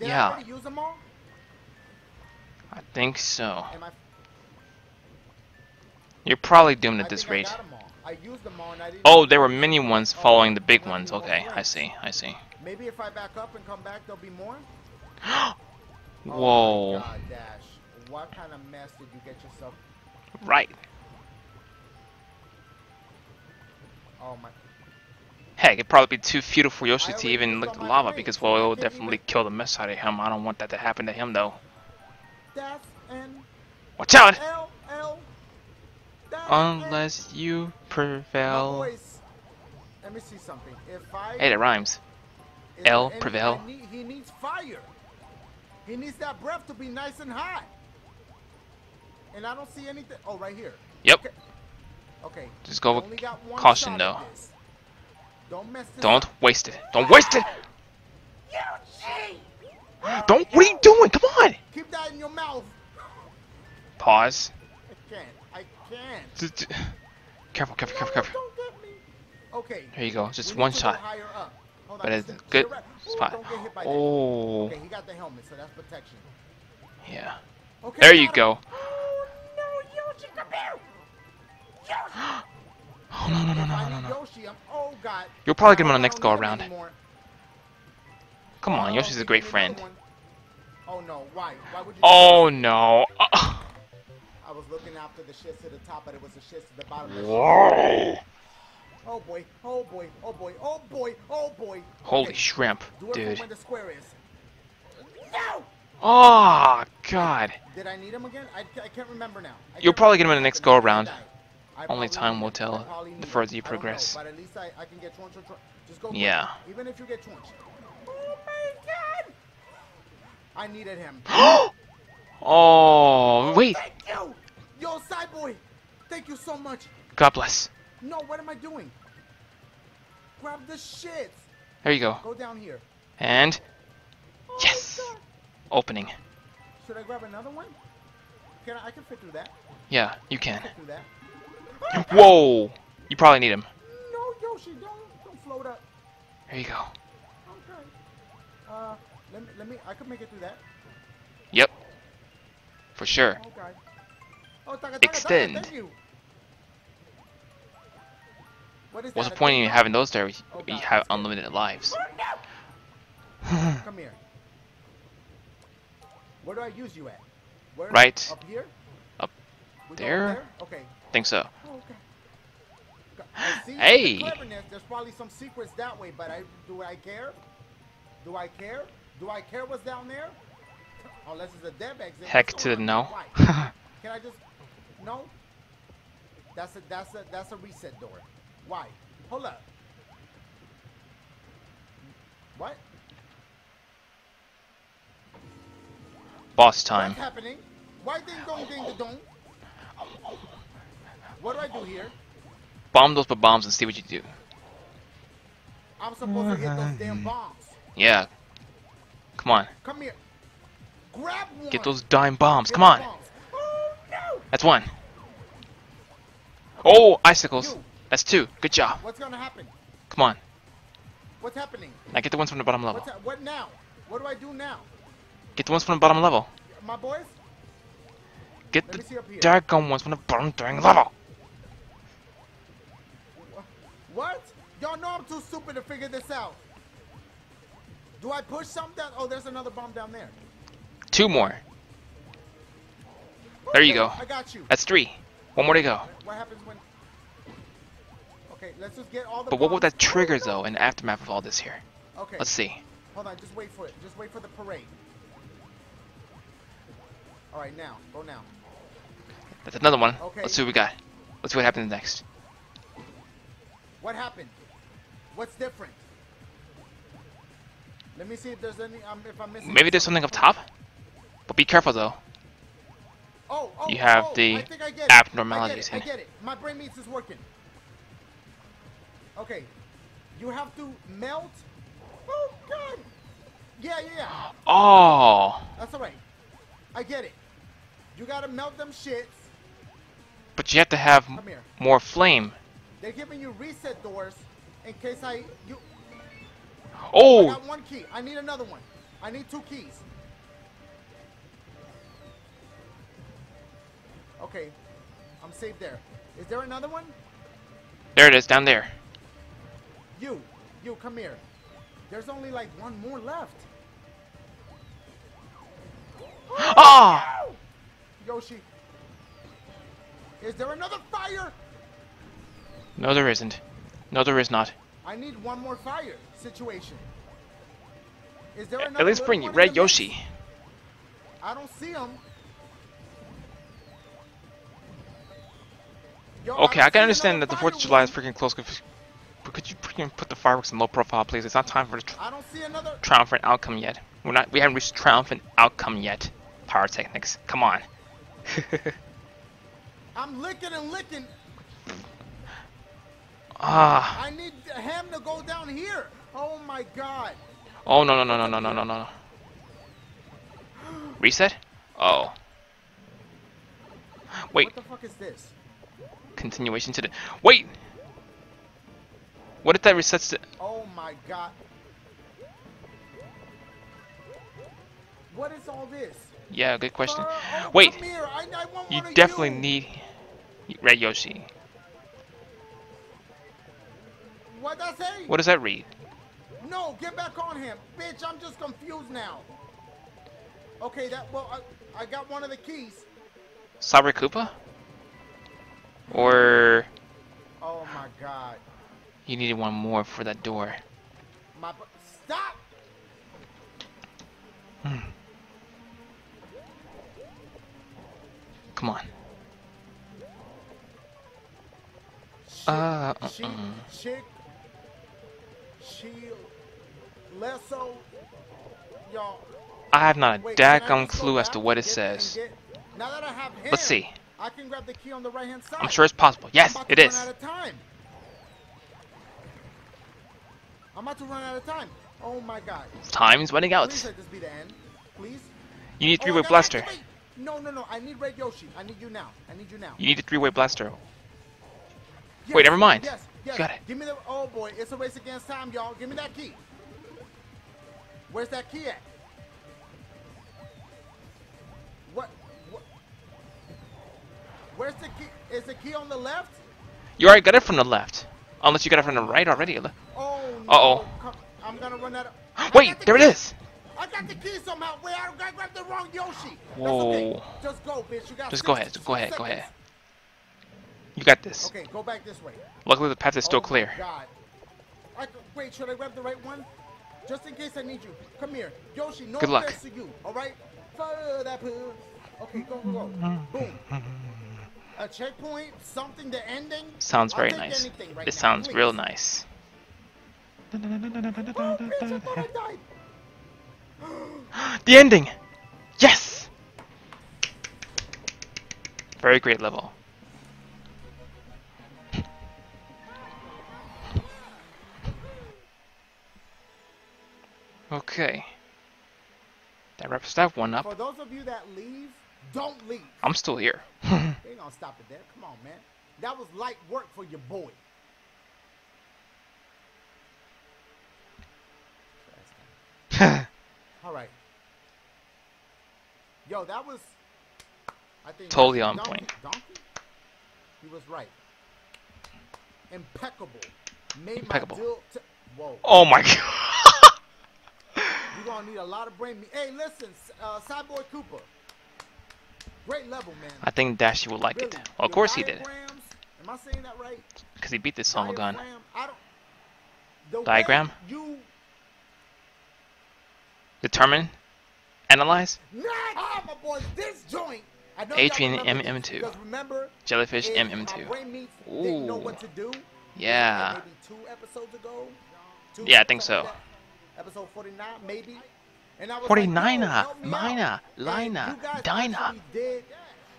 Speaker 2: Yeah.
Speaker 1: I use them all?
Speaker 2: I think so. You're probably doomed at this rate.
Speaker 1: Got 'em all. I used them all and I didn't.
Speaker 2: Oh, there were mini ones
Speaker 1: Oh,
Speaker 2: following the big ones. Okay, I see, I see.
Speaker 1: Maybe if I back up and come back, there'll be more. [gasps] Oh
Speaker 2: Whoa.
Speaker 1: my God, Dash. What kind of mess did you get yourself?
Speaker 2: Right.
Speaker 1: Oh my.
Speaker 2: Heck, it'd probably be too futile for Yoshi to even lick the lava because, well, it will definitely
Speaker 1: even-
Speaker 2: kill the mess out of him. I don't want that to happen to him, though.
Speaker 1: That's an
Speaker 2: Watch out!
Speaker 1: L L.
Speaker 2: Unless you prevail.
Speaker 1: voice. Let me see something. If I.
Speaker 2: Hey, that rhymes. L, prevail.
Speaker 1: Need- he needs fire. He needs that breath to be nice and hot. And I don't see anything. Oh, right here.
Speaker 2: Yep.
Speaker 1: Okay. Okay.
Speaker 2: Just go with caution, though.
Speaker 1: Don't mess this
Speaker 2: Don't
Speaker 1: up.
Speaker 2: waste it. Don't waste it! Don't! What are you doing? Come on!
Speaker 1: Keep that in your mouth.
Speaker 2: Pause.
Speaker 1: I can't. I can't.
Speaker 2: Careful, careful, careful, careful.
Speaker 1: Don't get me. Okay.
Speaker 2: Here you go. Just one shot.
Speaker 1: higher up. Hold on,
Speaker 2: But it's
Speaker 1: is-
Speaker 2: good spot.
Speaker 1: don't get hit by that.
Speaker 2: Oh,
Speaker 1: Okay, he got the helmet, so that's protection.
Speaker 2: yeah.
Speaker 1: Okay,
Speaker 2: There you
Speaker 1: him.
Speaker 2: go.
Speaker 1: Oh no, Yoshi, come here! Yoshi! [gasps]
Speaker 2: Oh, no, no, no, no, no, no.
Speaker 1: Yoshi, I'm, oh god.
Speaker 2: You'll probably get him on the next go around.
Speaker 1: anymore.
Speaker 2: Come on,
Speaker 1: Oh,
Speaker 2: Yoshi's a great friend.
Speaker 1: Oh no, why? Why would you?
Speaker 2: Oh no. Uh? [laughs]
Speaker 1: I was looking after the shits to the top, but it was the shits to the bottom. of the.
Speaker 2: Whoa.
Speaker 1: Oh boy, oh boy, oh boy, oh boy, oh boy.
Speaker 2: Holy
Speaker 1: Okay,
Speaker 2: shrimp,
Speaker 1: Do it
Speaker 2: dude.
Speaker 1: where the square is. No!
Speaker 2: Oh God.
Speaker 1: Did I need him again? I, I can't remember now. I
Speaker 2: You'll
Speaker 1: can't
Speaker 2: probably
Speaker 1: remember
Speaker 2: get him in the next go-around.
Speaker 1: I died. I
Speaker 2: Only time will tell the further you
Speaker 1: I don't know,
Speaker 2: progress.
Speaker 1: but at least I, I can get Trunch or Trunch. Just go quick.
Speaker 2: Yeah.
Speaker 1: Even if you get Trunch. Oh my god! I needed him. [gasps]
Speaker 2: Oh wait.
Speaker 1: Yo, side boy! Thank you so much.
Speaker 2: God bless.
Speaker 1: No, what am I doing? Grab the shit.
Speaker 2: There you go.
Speaker 1: Go down here.
Speaker 2: And
Speaker 1: Oh,
Speaker 2: Yes. Opening.
Speaker 1: Should I grab another one? Can I, I can fit through that.
Speaker 2: Yeah, you can.
Speaker 1: Through that. [gasps]
Speaker 2: Whoa. You probably need him.
Speaker 1: No, Yoshi, don't don't float up.
Speaker 2: There you go.
Speaker 1: Okay. Uh, let me let me. I could make it through that.
Speaker 2: Yep. For sure.
Speaker 1: Okay. Oh, taka, taka,
Speaker 2: Extend.
Speaker 1: Taka, thank you. What is
Speaker 2: the point in having those there? We,
Speaker 1: Oh,
Speaker 2: we have unlimited lives. [laughs] [laughs]
Speaker 1: Come here. Where do I use you at? Where?
Speaker 2: Right.
Speaker 1: Up here.
Speaker 2: Up
Speaker 1: We go
Speaker 2: there?
Speaker 1: Okay.
Speaker 2: Think so.
Speaker 1: Oh, okay. See
Speaker 2: Hey.
Speaker 1: The. There's probably some secrets that way, but I do I care? Do I care? Do I care what's down there? Oh, Unless it's a dead exit.
Speaker 2: Heck to the no.
Speaker 1: on? [laughs] Can I just no? That's a that's a that's a reset door. Why? Hold up. What?
Speaker 2: Boss time.
Speaker 1: What's happening? Why ding dong ding the dong? What do I do here?
Speaker 2: Bomb those bombs and see what you do.
Speaker 1: I'm supposed to hit those damn [laughs] bombs.
Speaker 2: Yeah. Come on.
Speaker 1: Come here. Grab one.
Speaker 2: Get those dime bombs.
Speaker 1: Get
Speaker 2: Come on.
Speaker 1: bombs.
Speaker 2: That's one. Oh, icicles.
Speaker 1: You.
Speaker 2: That's two. Good job.
Speaker 1: What's gonna happen?
Speaker 2: Come on.
Speaker 1: What's happening?
Speaker 2: Now get the ones from the bottom level.
Speaker 1: What now? What do I do now?
Speaker 2: Get the ones from the bottom level.
Speaker 1: My boys?
Speaker 2: Get
Speaker 1: Let
Speaker 2: the
Speaker 1: me see up here.
Speaker 2: daggone ones from the bottom dang level.
Speaker 1: What? Y'all know I'm too stupid to figure this out. Do I push something? Oh, there's another bomb down there.
Speaker 2: Two more. There you go.
Speaker 1: I got you.
Speaker 2: That's three. One more to go.
Speaker 1: What happens when? Okay, let's just get all the.
Speaker 2: But what would that trigger though in the aftermath of all this here?
Speaker 1: Okay.
Speaker 2: Let's see.
Speaker 1: Hold on, just wait for it. Just wait for the parade. All right, now, go now.
Speaker 2: That's another one.
Speaker 1: Okay.
Speaker 2: Let's see what we got. Let's see what happens next.
Speaker 1: What happened? What's different? Let me see if there's any. Um, if I'm missing.
Speaker 2: Maybe there's something up top. But be careful though.
Speaker 1: Oh, oh,
Speaker 2: You have
Speaker 1: oh,
Speaker 2: the
Speaker 1: I think I get it.
Speaker 2: abnormalities
Speaker 1: I get, it. I get it. My brain meats is working. Okay, you have to melt. Oh God. Yeah, yeah, yeah.
Speaker 2: Oh,
Speaker 1: That's all right. I get it. You gotta melt them shits.
Speaker 2: but you have to have more flame.
Speaker 1: They're giving you reset doors in case I you. Oh. I
Speaker 2: Oh,
Speaker 1: got one key. I need another one. I need two keys. Okay, I'm safe there. Is there another one?
Speaker 2: there it is down there.
Speaker 1: You, you, come here. There's only like one more left. [gasps]
Speaker 2: Ah,
Speaker 1: Yoshi. Is there another fire?
Speaker 2: no, there isn't. No, there is not.
Speaker 1: I need one more fire situation. Is there another
Speaker 2: At least bring Red? Yoshi.
Speaker 1: I don't see him.
Speaker 2: Okay, I can understand that the 4th of July is freaking close. But could you freaking put the fireworks in low profile, please? It's not time for the tr-
Speaker 1: I don't see another.
Speaker 2: triumphant outcome yet. We're not. We haven't reached triumphant outcome yet. Pyrotechnics, come on. [laughs]
Speaker 1: I'm licking and licking.
Speaker 2: Ah.
Speaker 1: I need him to go down here. Oh my god.
Speaker 2: Oh no no no no no no no no. Reset? Oh. Wait.
Speaker 1: What the fuck is this?
Speaker 2: Continuation to the. Wait. What if that resets the?
Speaker 1: Oh my god. What is all this?
Speaker 2: Yeah, good question.
Speaker 1: Uh, oh,
Speaker 2: Wait.
Speaker 1: I, I want
Speaker 2: You definitely
Speaker 1: you.
Speaker 2: need Red Yoshi.
Speaker 1: What does that say?
Speaker 2: What does that read?
Speaker 1: No, get back on him. Bitch, I'm just confused now. Okay, that well I, I got one of the keys.
Speaker 2: Cyber Koopa? Or
Speaker 1: Oh my god.
Speaker 2: you needed one more for that door?
Speaker 1: My stop.
Speaker 2: Come on. Uh,
Speaker 1: she,
Speaker 2: uh-uh.
Speaker 1: chick, she, Lesso, y'all.
Speaker 2: I have not a
Speaker 1: Wait,
Speaker 2: daggum clue as to what it says.
Speaker 1: get- now that I have him,
Speaker 2: Let's see.
Speaker 1: I can grab the key on the right hand side.
Speaker 2: I'm sure it's possible. Yes, it is.
Speaker 1: Out of time. I'm about to run out of time. Oh my god.
Speaker 2: Time's running out.
Speaker 1: Please let this be the end. Please.
Speaker 2: You need
Speaker 1: Oh,
Speaker 2: three-way
Speaker 1: gotta
Speaker 2: blaster.
Speaker 1: activate- No, no, no. I need Red Yoshi. I need you now. I need you now.
Speaker 2: You need a three-way blaster.
Speaker 1: Yes,
Speaker 2: Wait, never mind.
Speaker 1: Yes, yes.
Speaker 2: Got it.
Speaker 1: Give me the. Oh boy, it's a race against time, y'all. Give me that key. Where's that key at? Where's the key? Is the key on the left?
Speaker 2: You already got it from the left. Unless you got it from the right already.
Speaker 1: Oh no.
Speaker 2: Uh-oh.
Speaker 1: I'm gonna run out [gasps] of.
Speaker 2: Wait,
Speaker 1: the
Speaker 2: there it
Speaker 1: key.
Speaker 2: is.
Speaker 1: I got the key somehow. Wait, I got grabbed the wrong Yoshi. That's
Speaker 2: Whoa.
Speaker 1: okay. Just go, bitch. You got.
Speaker 2: Just go ahead. Go ahead. Go ahead. You got this.
Speaker 1: Okay, go back this way.
Speaker 2: Luckily, the path is still
Speaker 1: Oh
Speaker 2: clear.
Speaker 1: God. I wait, should I grab the right one? Just in case I need you. Come here. Yoshi, no
Speaker 2: Good luck.
Speaker 1: to you, that poo. Okay, go, go, go. Boom. A checkpoint, something, the ending.
Speaker 2: Sounds very nice.
Speaker 1: anything right
Speaker 2: This
Speaker 1: now,
Speaker 2: sounds
Speaker 1: please.
Speaker 2: real nice.
Speaker 1: Oh, bitch, I thought I died. [gasps]
Speaker 2: The ending! Yes! Very great level. Okay. That wraps that one up.
Speaker 1: For those of you that leave, don't leave.
Speaker 2: I'm still here. [laughs]
Speaker 1: They ain't gonna stop it there. Come on, man. That was light work for your boy. [laughs] All right. Yo, that was. I think
Speaker 2: Totally on
Speaker 1: Donkey,
Speaker 2: point.
Speaker 1: Donkey? He was right. Impeccable. Made
Speaker 2: Impeccable.
Speaker 1: my deal. Whoa.
Speaker 2: oh my [laughs] god.
Speaker 1: You're gonna need a lot of brain. Me- hey, listen, uh, Cyborg Cooper. Level,
Speaker 2: I think Dashie will like
Speaker 1: really? it.
Speaker 2: Well, of course he did.
Speaker 1: Because right?
Speaker 2: he beat this song gun. Diagram?
Speaker 1: You...
Speaker 2: Determine? Analyze?
Speaker 1: Boys,
Speaker 2: Adrian MM2.
Speaker 1: Remember,
Speaker 2: Jellyfish MM2. Ooh. Yeah.
Speaker 1: Ago,
Speaker 2: yeah, I think so.
Speaker 1: Episode 49, maybe. And I
Speaker 2: 49er,
Speaker 1: like, Yo, help me out.
Speaker 2: Mina, Lina,
Speaker 1: you guys did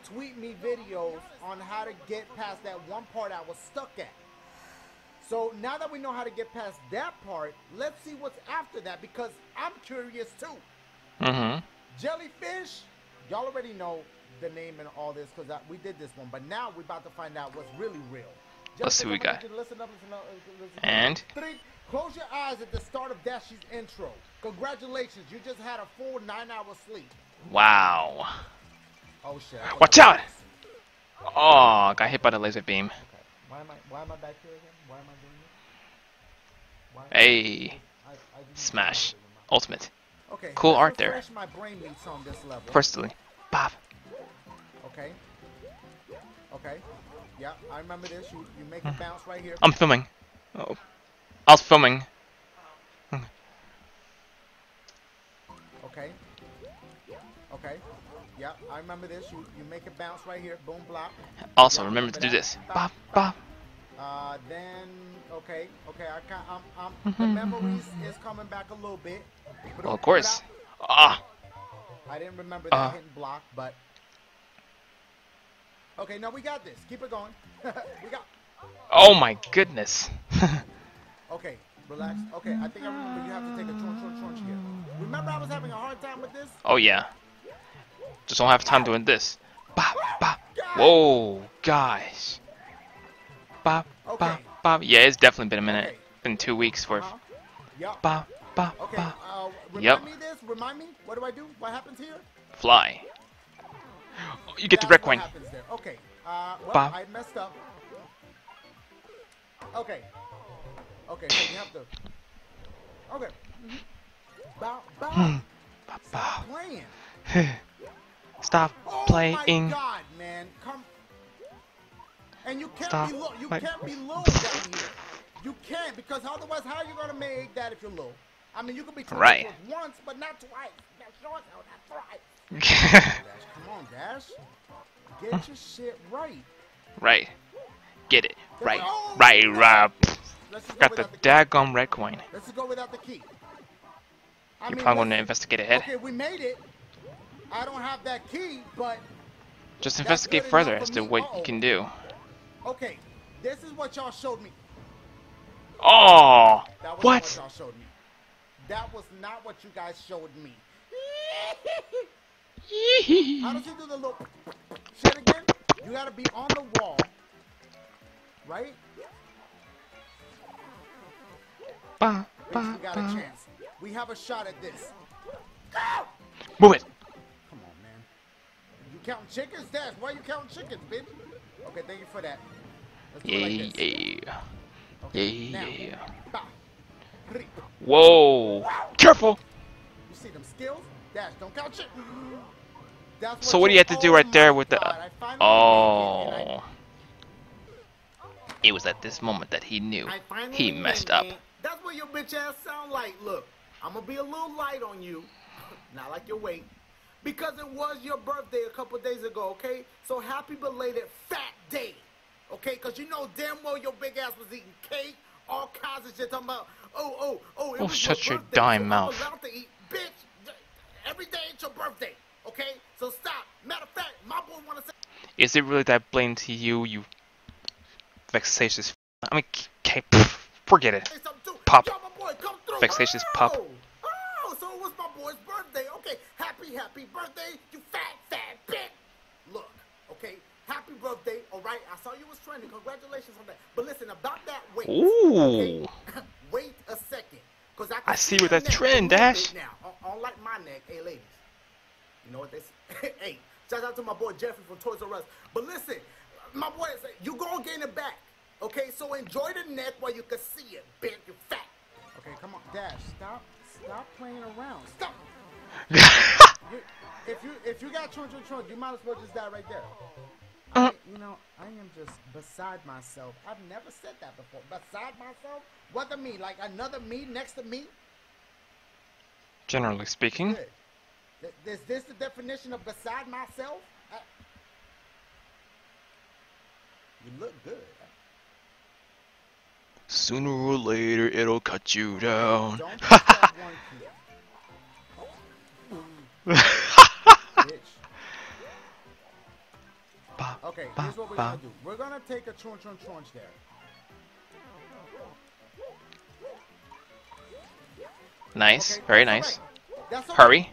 Speaker 1: tweet me videos on how to get past that one part I was stuck at. So now that we know how to get past that part, let's see what's after that because I'm curious too.
Speaker 2: Mm-hmm.
Speaker 1: Jellyfish, y'all already know the name and all this because we did this one, but now we're about to find out what's really real.
Speaker 2: Let's see what we got.
Speaker 1: want you to Listen up, listen up, listen up.
Speaker 2: And?
Speaker 1: Three, close your eyes at the start of Dashie's intro. Congratulations, you just had a full nine hours sleep.
Speaker 2: Wow.
Speaker 1: Oh shit.
Speaker 2: Watch out! Oh, got hit by the laser beam.
Speaker 1: Okay. Why am I why am I back here again? Why am I doing this? Why
Speaker 2: Hey.
Speaker 1: I, I didn't
Speaker 2: Smash.
Speaker 1: remember the remote.
Speaker 2: Ultimate.
Speaker 1: Okay.
Speaker 2: Cool art there.
Speaker 1: my brain meats on this level.
Speaker 2: Firstly. Bob.
Speaker 1: Okay. Okay. Yeah, I remember this. You you make
Speaker 2: Hmm.
Speaker 1: it bounce right here.
Speaker 2: I'm filming. Oh. I was filming.
Speaker 1: Okay. Okay. Yeah, I remember this. You you make it bounce right here. Boom block.
Speaker 2: Also, remember to do this. Bob, Bob.
Speaker 1: Uh, then okay, okay. I can I'm I'm
Speaker 2: Mm-hmm.
Speaker 1: the memories is coming back a little bit.
Speaker 2: Well, of course. Ah.
Speaker 1: I didn't remember that
Speaker 2: Uh.
Speaker 1: hitting block, but okay. No, we got this. Keep it going. [laughs] we got.
Speaker 2: Oh my goodness. [laughs]
Speaker 1: Okay, relax. Okay, I think I remember you have to take a crunch, crunch, crunch here. Remember I was having a hard time with this?
Speaker 2: oh yeah. Just don't have time doing this. Bob, Bob. Whoa, guys. Bob, Bob,
Speaker 1: Okay.
Speaker 2: Bob. Yeah, it's definitely been a minute.
Speaker 1: Okay.
Speaker 2: Been two weeks worth.
Speaker 1: Uh-huh. Yup.
Speaker 2: Bob, Bob,
Speaker 1: Okay,
Speaker 2: Bob.
Speaker 1: uh, remind
Speaker 2: Yep.
Speaker 1: me this. Remind me. What do I do? What happens here?
Speaker 2: Fly. Oh, you get the
Speaker 1: That's
Speaker 2: red
Speaker 1: what
Speaker 2: coin.
Speaker 1: Okay. Uh, well. I messed up. Okay. Okay, so you have to. Okay. Bob, [sighs] Hmm.
Speaker 2: Hmm, Bob, Bob.
Speaker 1: playing.
Speaker 2: Stop
Speaker 1: Oh
Speaker 2: playing.
Speaker 1: my God, man! Come. And you can't
Speaker 2: Stop
Speaker 1: be low. You
Speaker 2: playing.
Speaker 1: can't be low down here. You can't because otherwise, how are you gonna make that if you're low? I mean, you can be
Speaker 2: Right.
Speaker 1: once, but not twice. That's [laughs] short, thrice. Dash, come on, Dash. Get your shit right.
Speaker 2: right. Get it. Right. Right,
Speaker 1: no.
Speaker 2: right. Got the
Speaker 1: the
Speaker 2: daggum red coin.
Speaker 1: Let's go without the key. I
Speaker 2: You're
Speaker 1: mean,
Speaker 2: probably going to investigate ahead.
Speaker 1: Okay, we made it. I don't have that key, but
Speaker 2: Just investigate further as to what
Speaker 1: Uh-oh.
Speaker 2: you can do.
Speaker 1: okay. This is what y'all showed me.
Speaker 2: Oh!
Speaker 1: That was
Speaker 2: What?
Speaker 1: what y'all showed me. That was not what you guys showed me. [laughs] How does he do the little shit again? You gotta be on the wall, right?
Speaker 2: Ba, ba,
Speaker 1: we got a
Speaker 2: ba.
Speaker 1: Chance. We have a shot at this. Go!
Speaker 2: Move it.
Speaker 1: Come on, man. You counting chickens? Dash, why you counting chickens, bitch? Okay, thank you for that. Let's
Speaker 2: Yeah,
Speaker 1: like
Speaker 2: yeah.
Speaker 1: Okay,
Speaker 2: Yeah,
Speaker 1: now,
Speaker 2: yeah.
Speaker 1: bow, three.
Speaker 2: Whoa! Careful!
Speaker 1: You see them skills? Dash, don't count shit. That's
Speaker 2: So what do you have to do
Speaker 1: oh
Speaker 2: right there with the- uh,
Speaker 1: God, I finally it, and
Speaker 2: Oh. It was at this moment that he knew
Speaker 1: I, I finally
Speaker 2: he messed up.
Speaker 1: That's what your bitch ass sound like. Look, I'm gonna be a little light on you, [coughs] not like your weight, because it was your birthday a couple days ago. Okay, so happy belated fat day. Okay, cause you know damn well your big ass was eating cake, all kinds of shit. Talking about, oh, oh, oh, it
Speaker 2: Oh,
Speaker 1: was
Speaker 2: shut
Speaker 1: your
Speaker 2: your
Speaker 1: birthday,
Speaker 2: dime
Speaker 1: so
Speaker 2: mouth.
Speaker 1: Allowed to eat, bitch. Every day ain't your birthday. Okay, so stop. Matter of fact, my boy wanna say.
Speaker 2: Is it really that blatant to you, you vexatious? I mean, okay, pff, forget it. Pop.
Speaker 1: Yo, boy, come.
Speaker 2: Vexatious
Speaker 1: oh!
Speaker 2: pup.
Speaker 1: Oh, so it was my boy's birthday. Okay, happy, happy birthday, you fat, fat bitch. Look, okay, happy birthday. All right, I saw you was trending. Congratulations on that. But listen, about that weight.
Speaker 2: Ooh.
Speaker 1: Okay? [laughs] Wait a second, cause I, can
Speaker 2: I see where that trend, Dash.
Speaker 1: Now, Un- unlike my neck, hey ladies. You know what they say? [laughs] hey, shout out to my boy Jeffrey from Toys R Us. But listen, my boy, you gonna gain it back. Okay, so enjoy the neck while you can see it, bitch. You fat. Okay, come on, Dash. Stop, stop playing around. Stop. [laughs] You- if you if you got trunk trunk trunk, you might as well just die right there. Uh. I you know, I am just beside myself. I've never said that before. Beside myself? What the me? Like another me next to me?
Speaker 2: Generally speaking.
Speaker 1: Good. Is this the definition of beside myself? I... You look good.
Speaker 2: Sooner or later, it'll cut you down.
Speaker 1: Don't touch that [laughs] one key. Bitch.
Speaker 2: Ba,
Speaker 1: Okay,
Speaker 2: ba,
Speaker 1: here's what we're
Speaker 2: ba.
Speaker 1: gonna do. We're gonna take a trunch trunch trunch there.
Speaker 2: Nice,
Speaker 1: Okay,
Speaker 2: very nice.
Speaker 1: alright. That's.
Speaker 2: Hurry,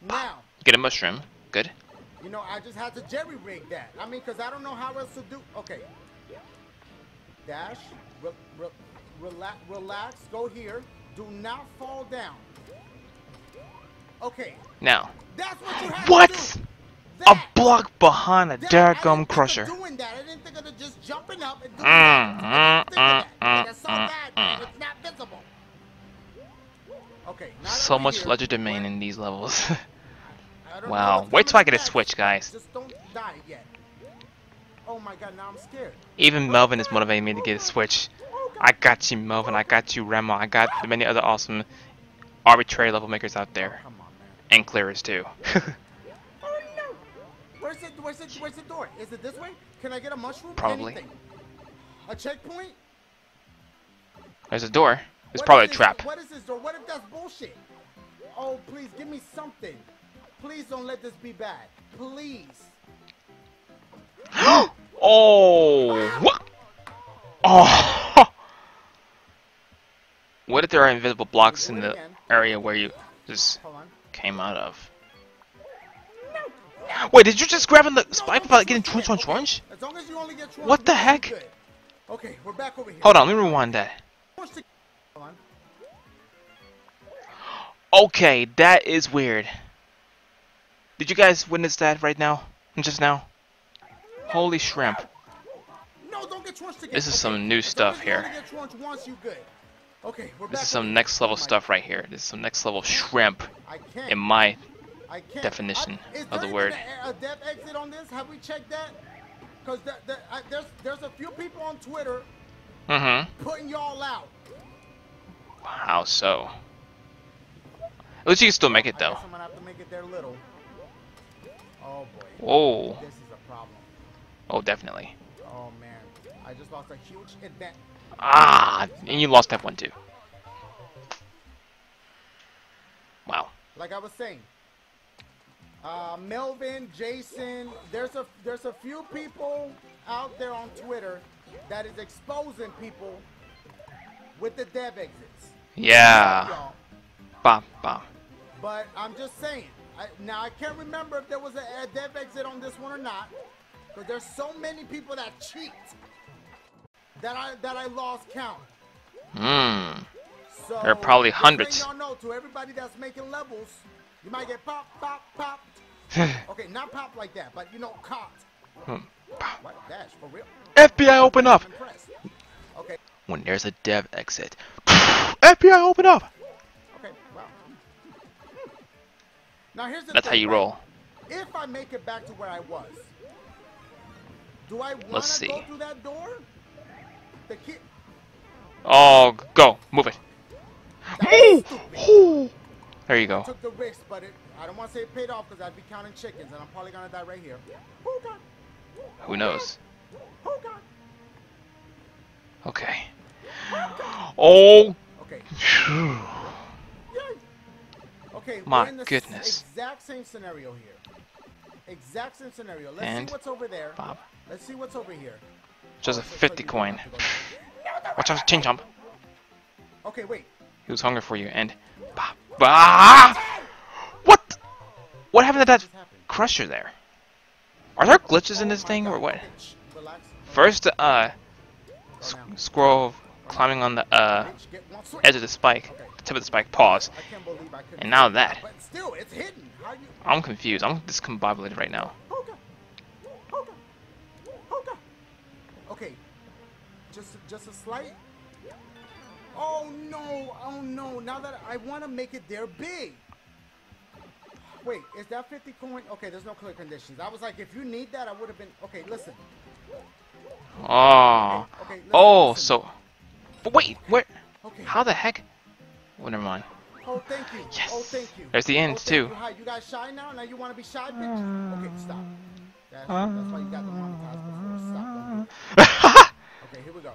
Speaker 1: Now,
Speaker 2: get a mushroom. Good.
Speaker 1: you know, I just had to jerry rig that. I mean, because I don't know how else to do. Okay. Dash, re- re- relax, relax, go here. Do not fall down. Okay,
Speaker 2: Now,
Speaker 1: that's what you have
Speaker 2: what?
Speaker 1: to do.
Speaker 2: A
Speaker 1: That.
Speaker 2: block behind a
Speaker 1: That- I didn't
Speaker 2: Dargum
Speaker 1: think of
Speaker 2: Crusher.
Speaker 1: Doing that, I didn't think of it just jumping up and doing
Speaker 2: Mm,
Speaker 1: that. I didn't think of that.
Speaker 2: mm,
Speaker 1: Okay, so
Speaker 2: mm,
Speaker 1: bad,
Speaker 2: mm,
Speaker 1: man. It's not visible. Okay,
Speaker 2: So much
Speaker 1: here,
Speaker 2: legerdemain
Speaker 1: what-
Speaker 2: in these levels. [laughs]
Speaker 1: I don't know
Speaker 2: Wow. Wait till I get a switch, guys.
Speaker 1: Just don't die yet. Oh my god, now I'm scared.
Speaker 2: Even Melvin is motivating me to get a Switch. I got you, Melvin. I got you, Remo. I got the many other awesome arbitrary level makers out there.
Speaker 1: On.
Speaker 2: And clearers, too. [laughs]
Speaker 1: Oh no! Where's it? Where's it? Where's the door? Is it this way? Can I get a mushroom?
Speaker 2: Probably.
Speaker 1: Anything. A checkpoint?
Speaker 2: There's a door. It's
Speaker 1: What
Speaker 2: probably a
Speaker 1: this-
Speaker 2: trap.
Speaker 1: What is this door? What if that's bullshit? Oh, please give me something. Please don't let this be bad. Please.
Speaker 2: Oh! What? Oh! What if there are invisible blocks in the area where you just came out of? Wait, did you just grab on the spike
Speaker 1: don't
Speaker 2: without
Speaker 1: touch
Speaker 2: getting
Speaker 1: this
Speaker 2: trunch
Speaker 1: again,
Speaker 2: on trunch?
Speaker 1: As long as you only get trunch,
Speaker 2: What the heck?
Speaker 1: Okay, we're back over here.
Speaker 2: Hold on, let me rewind that.
Speaker 1: Trunch to- Hold on.
Speaker 2: Okay, that is weird. Did you guys witness that right now? Just now? Holy shrimp.
Speaker 1: No, don't get again.
Speaker 2: This is some new stuff
Speaker 1: as you only
Speaker 2: here.
Speaker 1: once, you good. Okay,
Speaker 2: This is some next level stuff right here. This is some next level shrimp
Speaker 1: I can't.
Speaker 2: in my definition
Speaker 1: I,
Speaker 2: of the word.
Speaker 1: A, a dev exit on this? Have we checked that? Because the, the, there's there's a few people on Twitter
Speaker 2: Mm-hmm.
Speaker 1: putting y'all out.
Speaker 2: How so? At least you can still make it though.
Speaker 1: guess I'm gonna have to make it there little. Oh boy.
Speaker 2: Whoa. Oh, definitely.
Speaker 1: Oh man. I just lost a huge advantage.
Speaker 2: Ah, and you lost that one too. Wow.
Speaker 1: Like I was saying. Uh, Melvin, Jason, there's a there's a few people out there on Twitter that is exposing people with the dev exits.
Speaker 2: Yeah. Bop, bop.
Speaker 1: But I'm just saying. I, now I can't remember if there was a, a dev exit on this one or not, because there's so many people that cheat that I that I lost count.
Speaker 2: Mmm.
Speaker 1: So
Speaker 2: There are probably hundreds.
Speaker 1: Y'all know to everybody that's making levels, you might get pop, pop, pop. okay, not pop like that, but you know, caught.
Speaker 2: Hmm.
Speaker 1: What dash for real?
Speaker 2: FBI, open up!
Speaker 1: Okay,
Speaker 2: When there's a dev exit. [sighs] FBI, open up!
Speaker 1: okay, wow. Now here's the
Speaker 2: That's
Speaker 1: thing,
Speaker 2: how you
Speaker 1: right?
Speaker 2: roll.
Speaker 1: If I make it back to where I was, do I want
Speaker 2: Let's
Speaker 1: to go
Speaker 2: see.
Speaker 1: through that door? The kid.
Speaker 2: Oh, go. Move it.
Speaker 1: That.
Speaker 2: There you go.
Speaker 1: Took the risk, but it, I don't want to say it paid off because I'd be counting chickens, and I'm probably gonna die right here. Oh God.
Speaker 2: Who knows?
Speaker 1: Oh God.
Speaker 2: Okay. Oh.
Speaker 1: Okay. Okay.
Speaker 2: My
Speaker 1: we're in the
Speaker 2: goodness.
Speaker 1: Exact same scenario here. Exact same scenario. Let's
Speaker 2: And-
Speaker 1: see what's over there. Let's see what's over here.
Speaker 2: Just a
Speaker 1: Oh, so- so
Speaker 2: 50
Speaker 1: you
Speaker 2: coin.
Speaker 1: have to go-
Speaker 2: Watch out, chain chomp.
Speaker 1: Okay, wait.
Speaker 2: He was hungry for you, and. Bop. Bah! What? What happened to that crusher there? Are there glitches in
Speaker 1: Oh
Speaker 2: this thing,
Speaker 1: God.
Speaker 2: or what?
Speaker 1: Okay, shh, relax.
Speaker 2: First, uh, squirrel climbing on the uh
Speaker 1: Bitch, get one switch.
Speaker 2: edge of the spike, tip of the spike. Pause.
Speaker 1: I can't believe I couldn't
Speaker 2: And now that.
Speaker 1: Still, it's. How you?
Speaker 2: I'm confused. I'm discombobulated right now.
Speaker 1: Okay. Just, just a slight. Oh no! Oh no! Now that I want to make it there big. Wait, is that 50 coin? Okay, there's no clear conditions. I was like, if you need that, I would have been. Okay, listen.
Speaker 2: Oh.
Speaker 1: Okay, listen,
Speaker 2: Oh,
Speaker 1: listen.
Speaker 2: so. But wait, where?
Speaker 1: Okay.
Speaker 2: How the heck? Well, never mind.
Speaker 1: Oh, thank you.
Speaker 2: Yes.
Speaker 1: Oh, thank you.
Speaker 2: There's the end,
Speaker 1: oh, thank
Speaker 2: too.
Speaker 1: You. Hi, you guys shy now? Now you want to be shy, bitch? Okay, stop. That's, that's why you got the monetized before. Stop. Don't do it. Okay, here we go.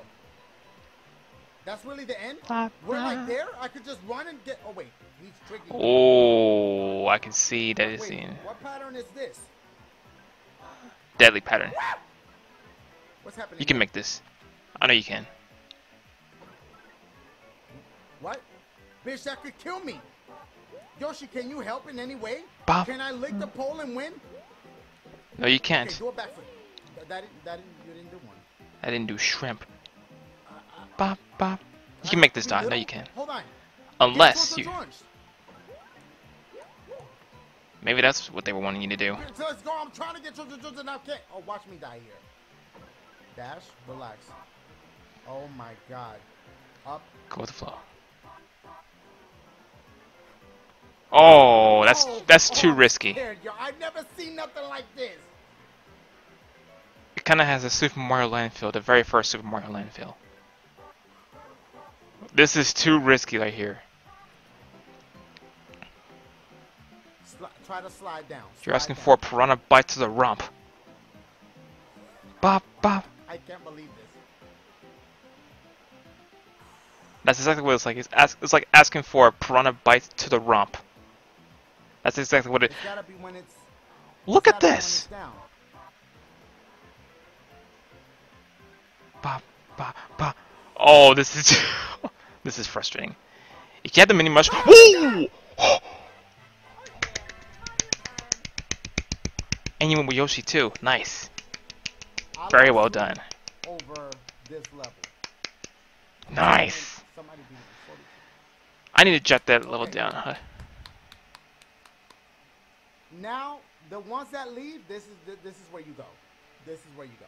Speaker 1: That's really the end? We're like there? I could just run and get. Oh, wait. He's tricky.
Speaker 2: Oh, I can see that is
Speaker 1: Wait,
Speaker 2: the end.
Speaker 1: what pattern is this?
Speaker 2: Deadly pattern.
Speaker 1: What's happening?
Speaker 2: You can
Speaker 1: here?
Speaker 2: make this. I know you can.
Speaker 1: What? Bitch, that could kill me. Yoshi, can you help in any way?
Speaker 2: Bob.
Speaker 1: Can I lick the pole and win?
Speaker 2: No, you can't.
Speaker 1: do a backflip. That, that, didn't- that didn't, you didn't do one.
Speaker 2: I didn't do shrimp. Bop, bop. You can make this
Speaker 1: You
Speaker 2: die. No, you can't.
Speaker 1: Hold on.
Speaker 2: Unless you. Maybe that's what they were wanting you to do.
Speaker 1: the joints. So Let's go. I'm trying to get joints and I can't. Oh, watch me die here. Dash. Relax. Oh my god. Up.
Speaker 2: Go with the flow. Oh, that's that's
Speaker 1: oh,
Speaker 2: too risky.
Speaker 1: I've never seen nothing like this.
Speaker 2: It kind of has a Super Mario Land feel, the very first Super Mario Land feel. This is too risky right here.
Speaker 1: Sli- try to slide down.
Speaker 2: You're asking
Speaker 1: down.
Speaker 2: for a piranha bite to the rump. Bop, bop.
Speaker 1: I can't believe this.
Speaker 2: That's exactly what it's like. It's, ask, it's like asking for a piranha bite to the rump. That's exactly what it.
Speaker 1: It's gotta be when it's.
Speaker 2: Look at
Speaker 1: gotta be when
Speaker 2: this. Oh, this is [laughs] this is frustrating. If you had the mini mushroom, Woo! [gasps] and you went with Yoshi too. Nice, very well done.
Speaker 1: Over this level.
Speaker 2: Nice.
Speaker 1: Somebody beat me. 40.
Speaker 2: I need to jot that level down. Huh?
Speaker 1: Now, the ones that leave, this is this is where you go. This is where you go.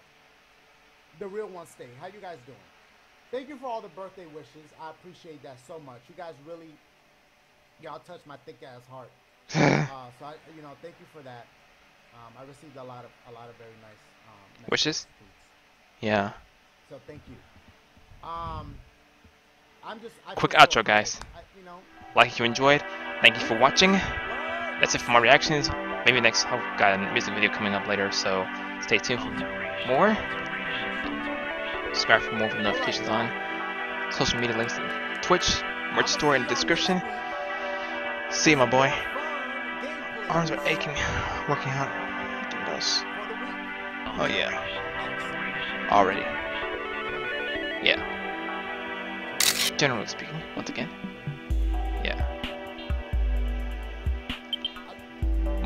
Speaker 1: The real ones stay. How you guys doing? Thank you for all the birthday wishes. I appreciate that so much. You guys really, y'all touched my thick ass heart. [laughs] uh, so I, you know, thank you for that. Um, I received a lot of a lot of very nice um,
Speaker 2: Wishes?
Speaker 1: tweets.
Speaker 2: Yeah.
Speaker 1: So thank you. Um, I'm just I
Speaker 2: Quick outro, guys.
Speaker 1: I, you know,
Speaker 2: Like you enjoyed. Thank you for watching. That's it for my reactions. Maybe next I've got a music video coming up later, so stay tuned for more. Subscribe for more notifications on. Social media links Twitch, merch store in the description. See you, my boy. Arms are aching, working out. Doing those. Oh yeah, already. Yeah. Generally speaking, once again.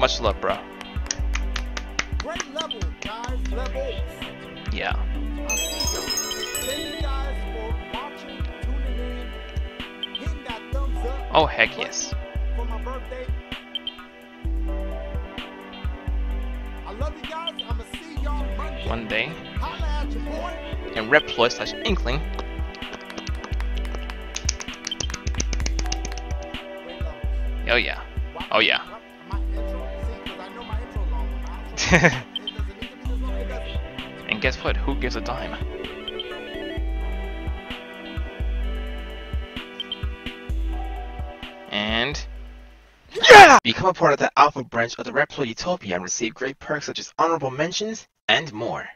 Speaker 2: Much love, bro.
Speaker 1: Great level, guys. Levels.
Speaker 2: Yeah.
Speaker 1: I'll see y'all. Thank you guys for watching, tuning in, hitting that thumbs up.
Speaker 2: Oh, heck yes.
Speaker 1: For my birthday. I love you guys. I'ma see y'all Monday.
Speaker 2: One day.
Speaker 1: Holla at your boy.
Speaker 2: And Reploid slash Inkling. Oh yeah. Oh, yeah. [laughs] And guess what? Who gives a dime? And yeah! Become a part of the Alpha branch of the Reploid Utopia and receive great perks such as honorable mentions and more.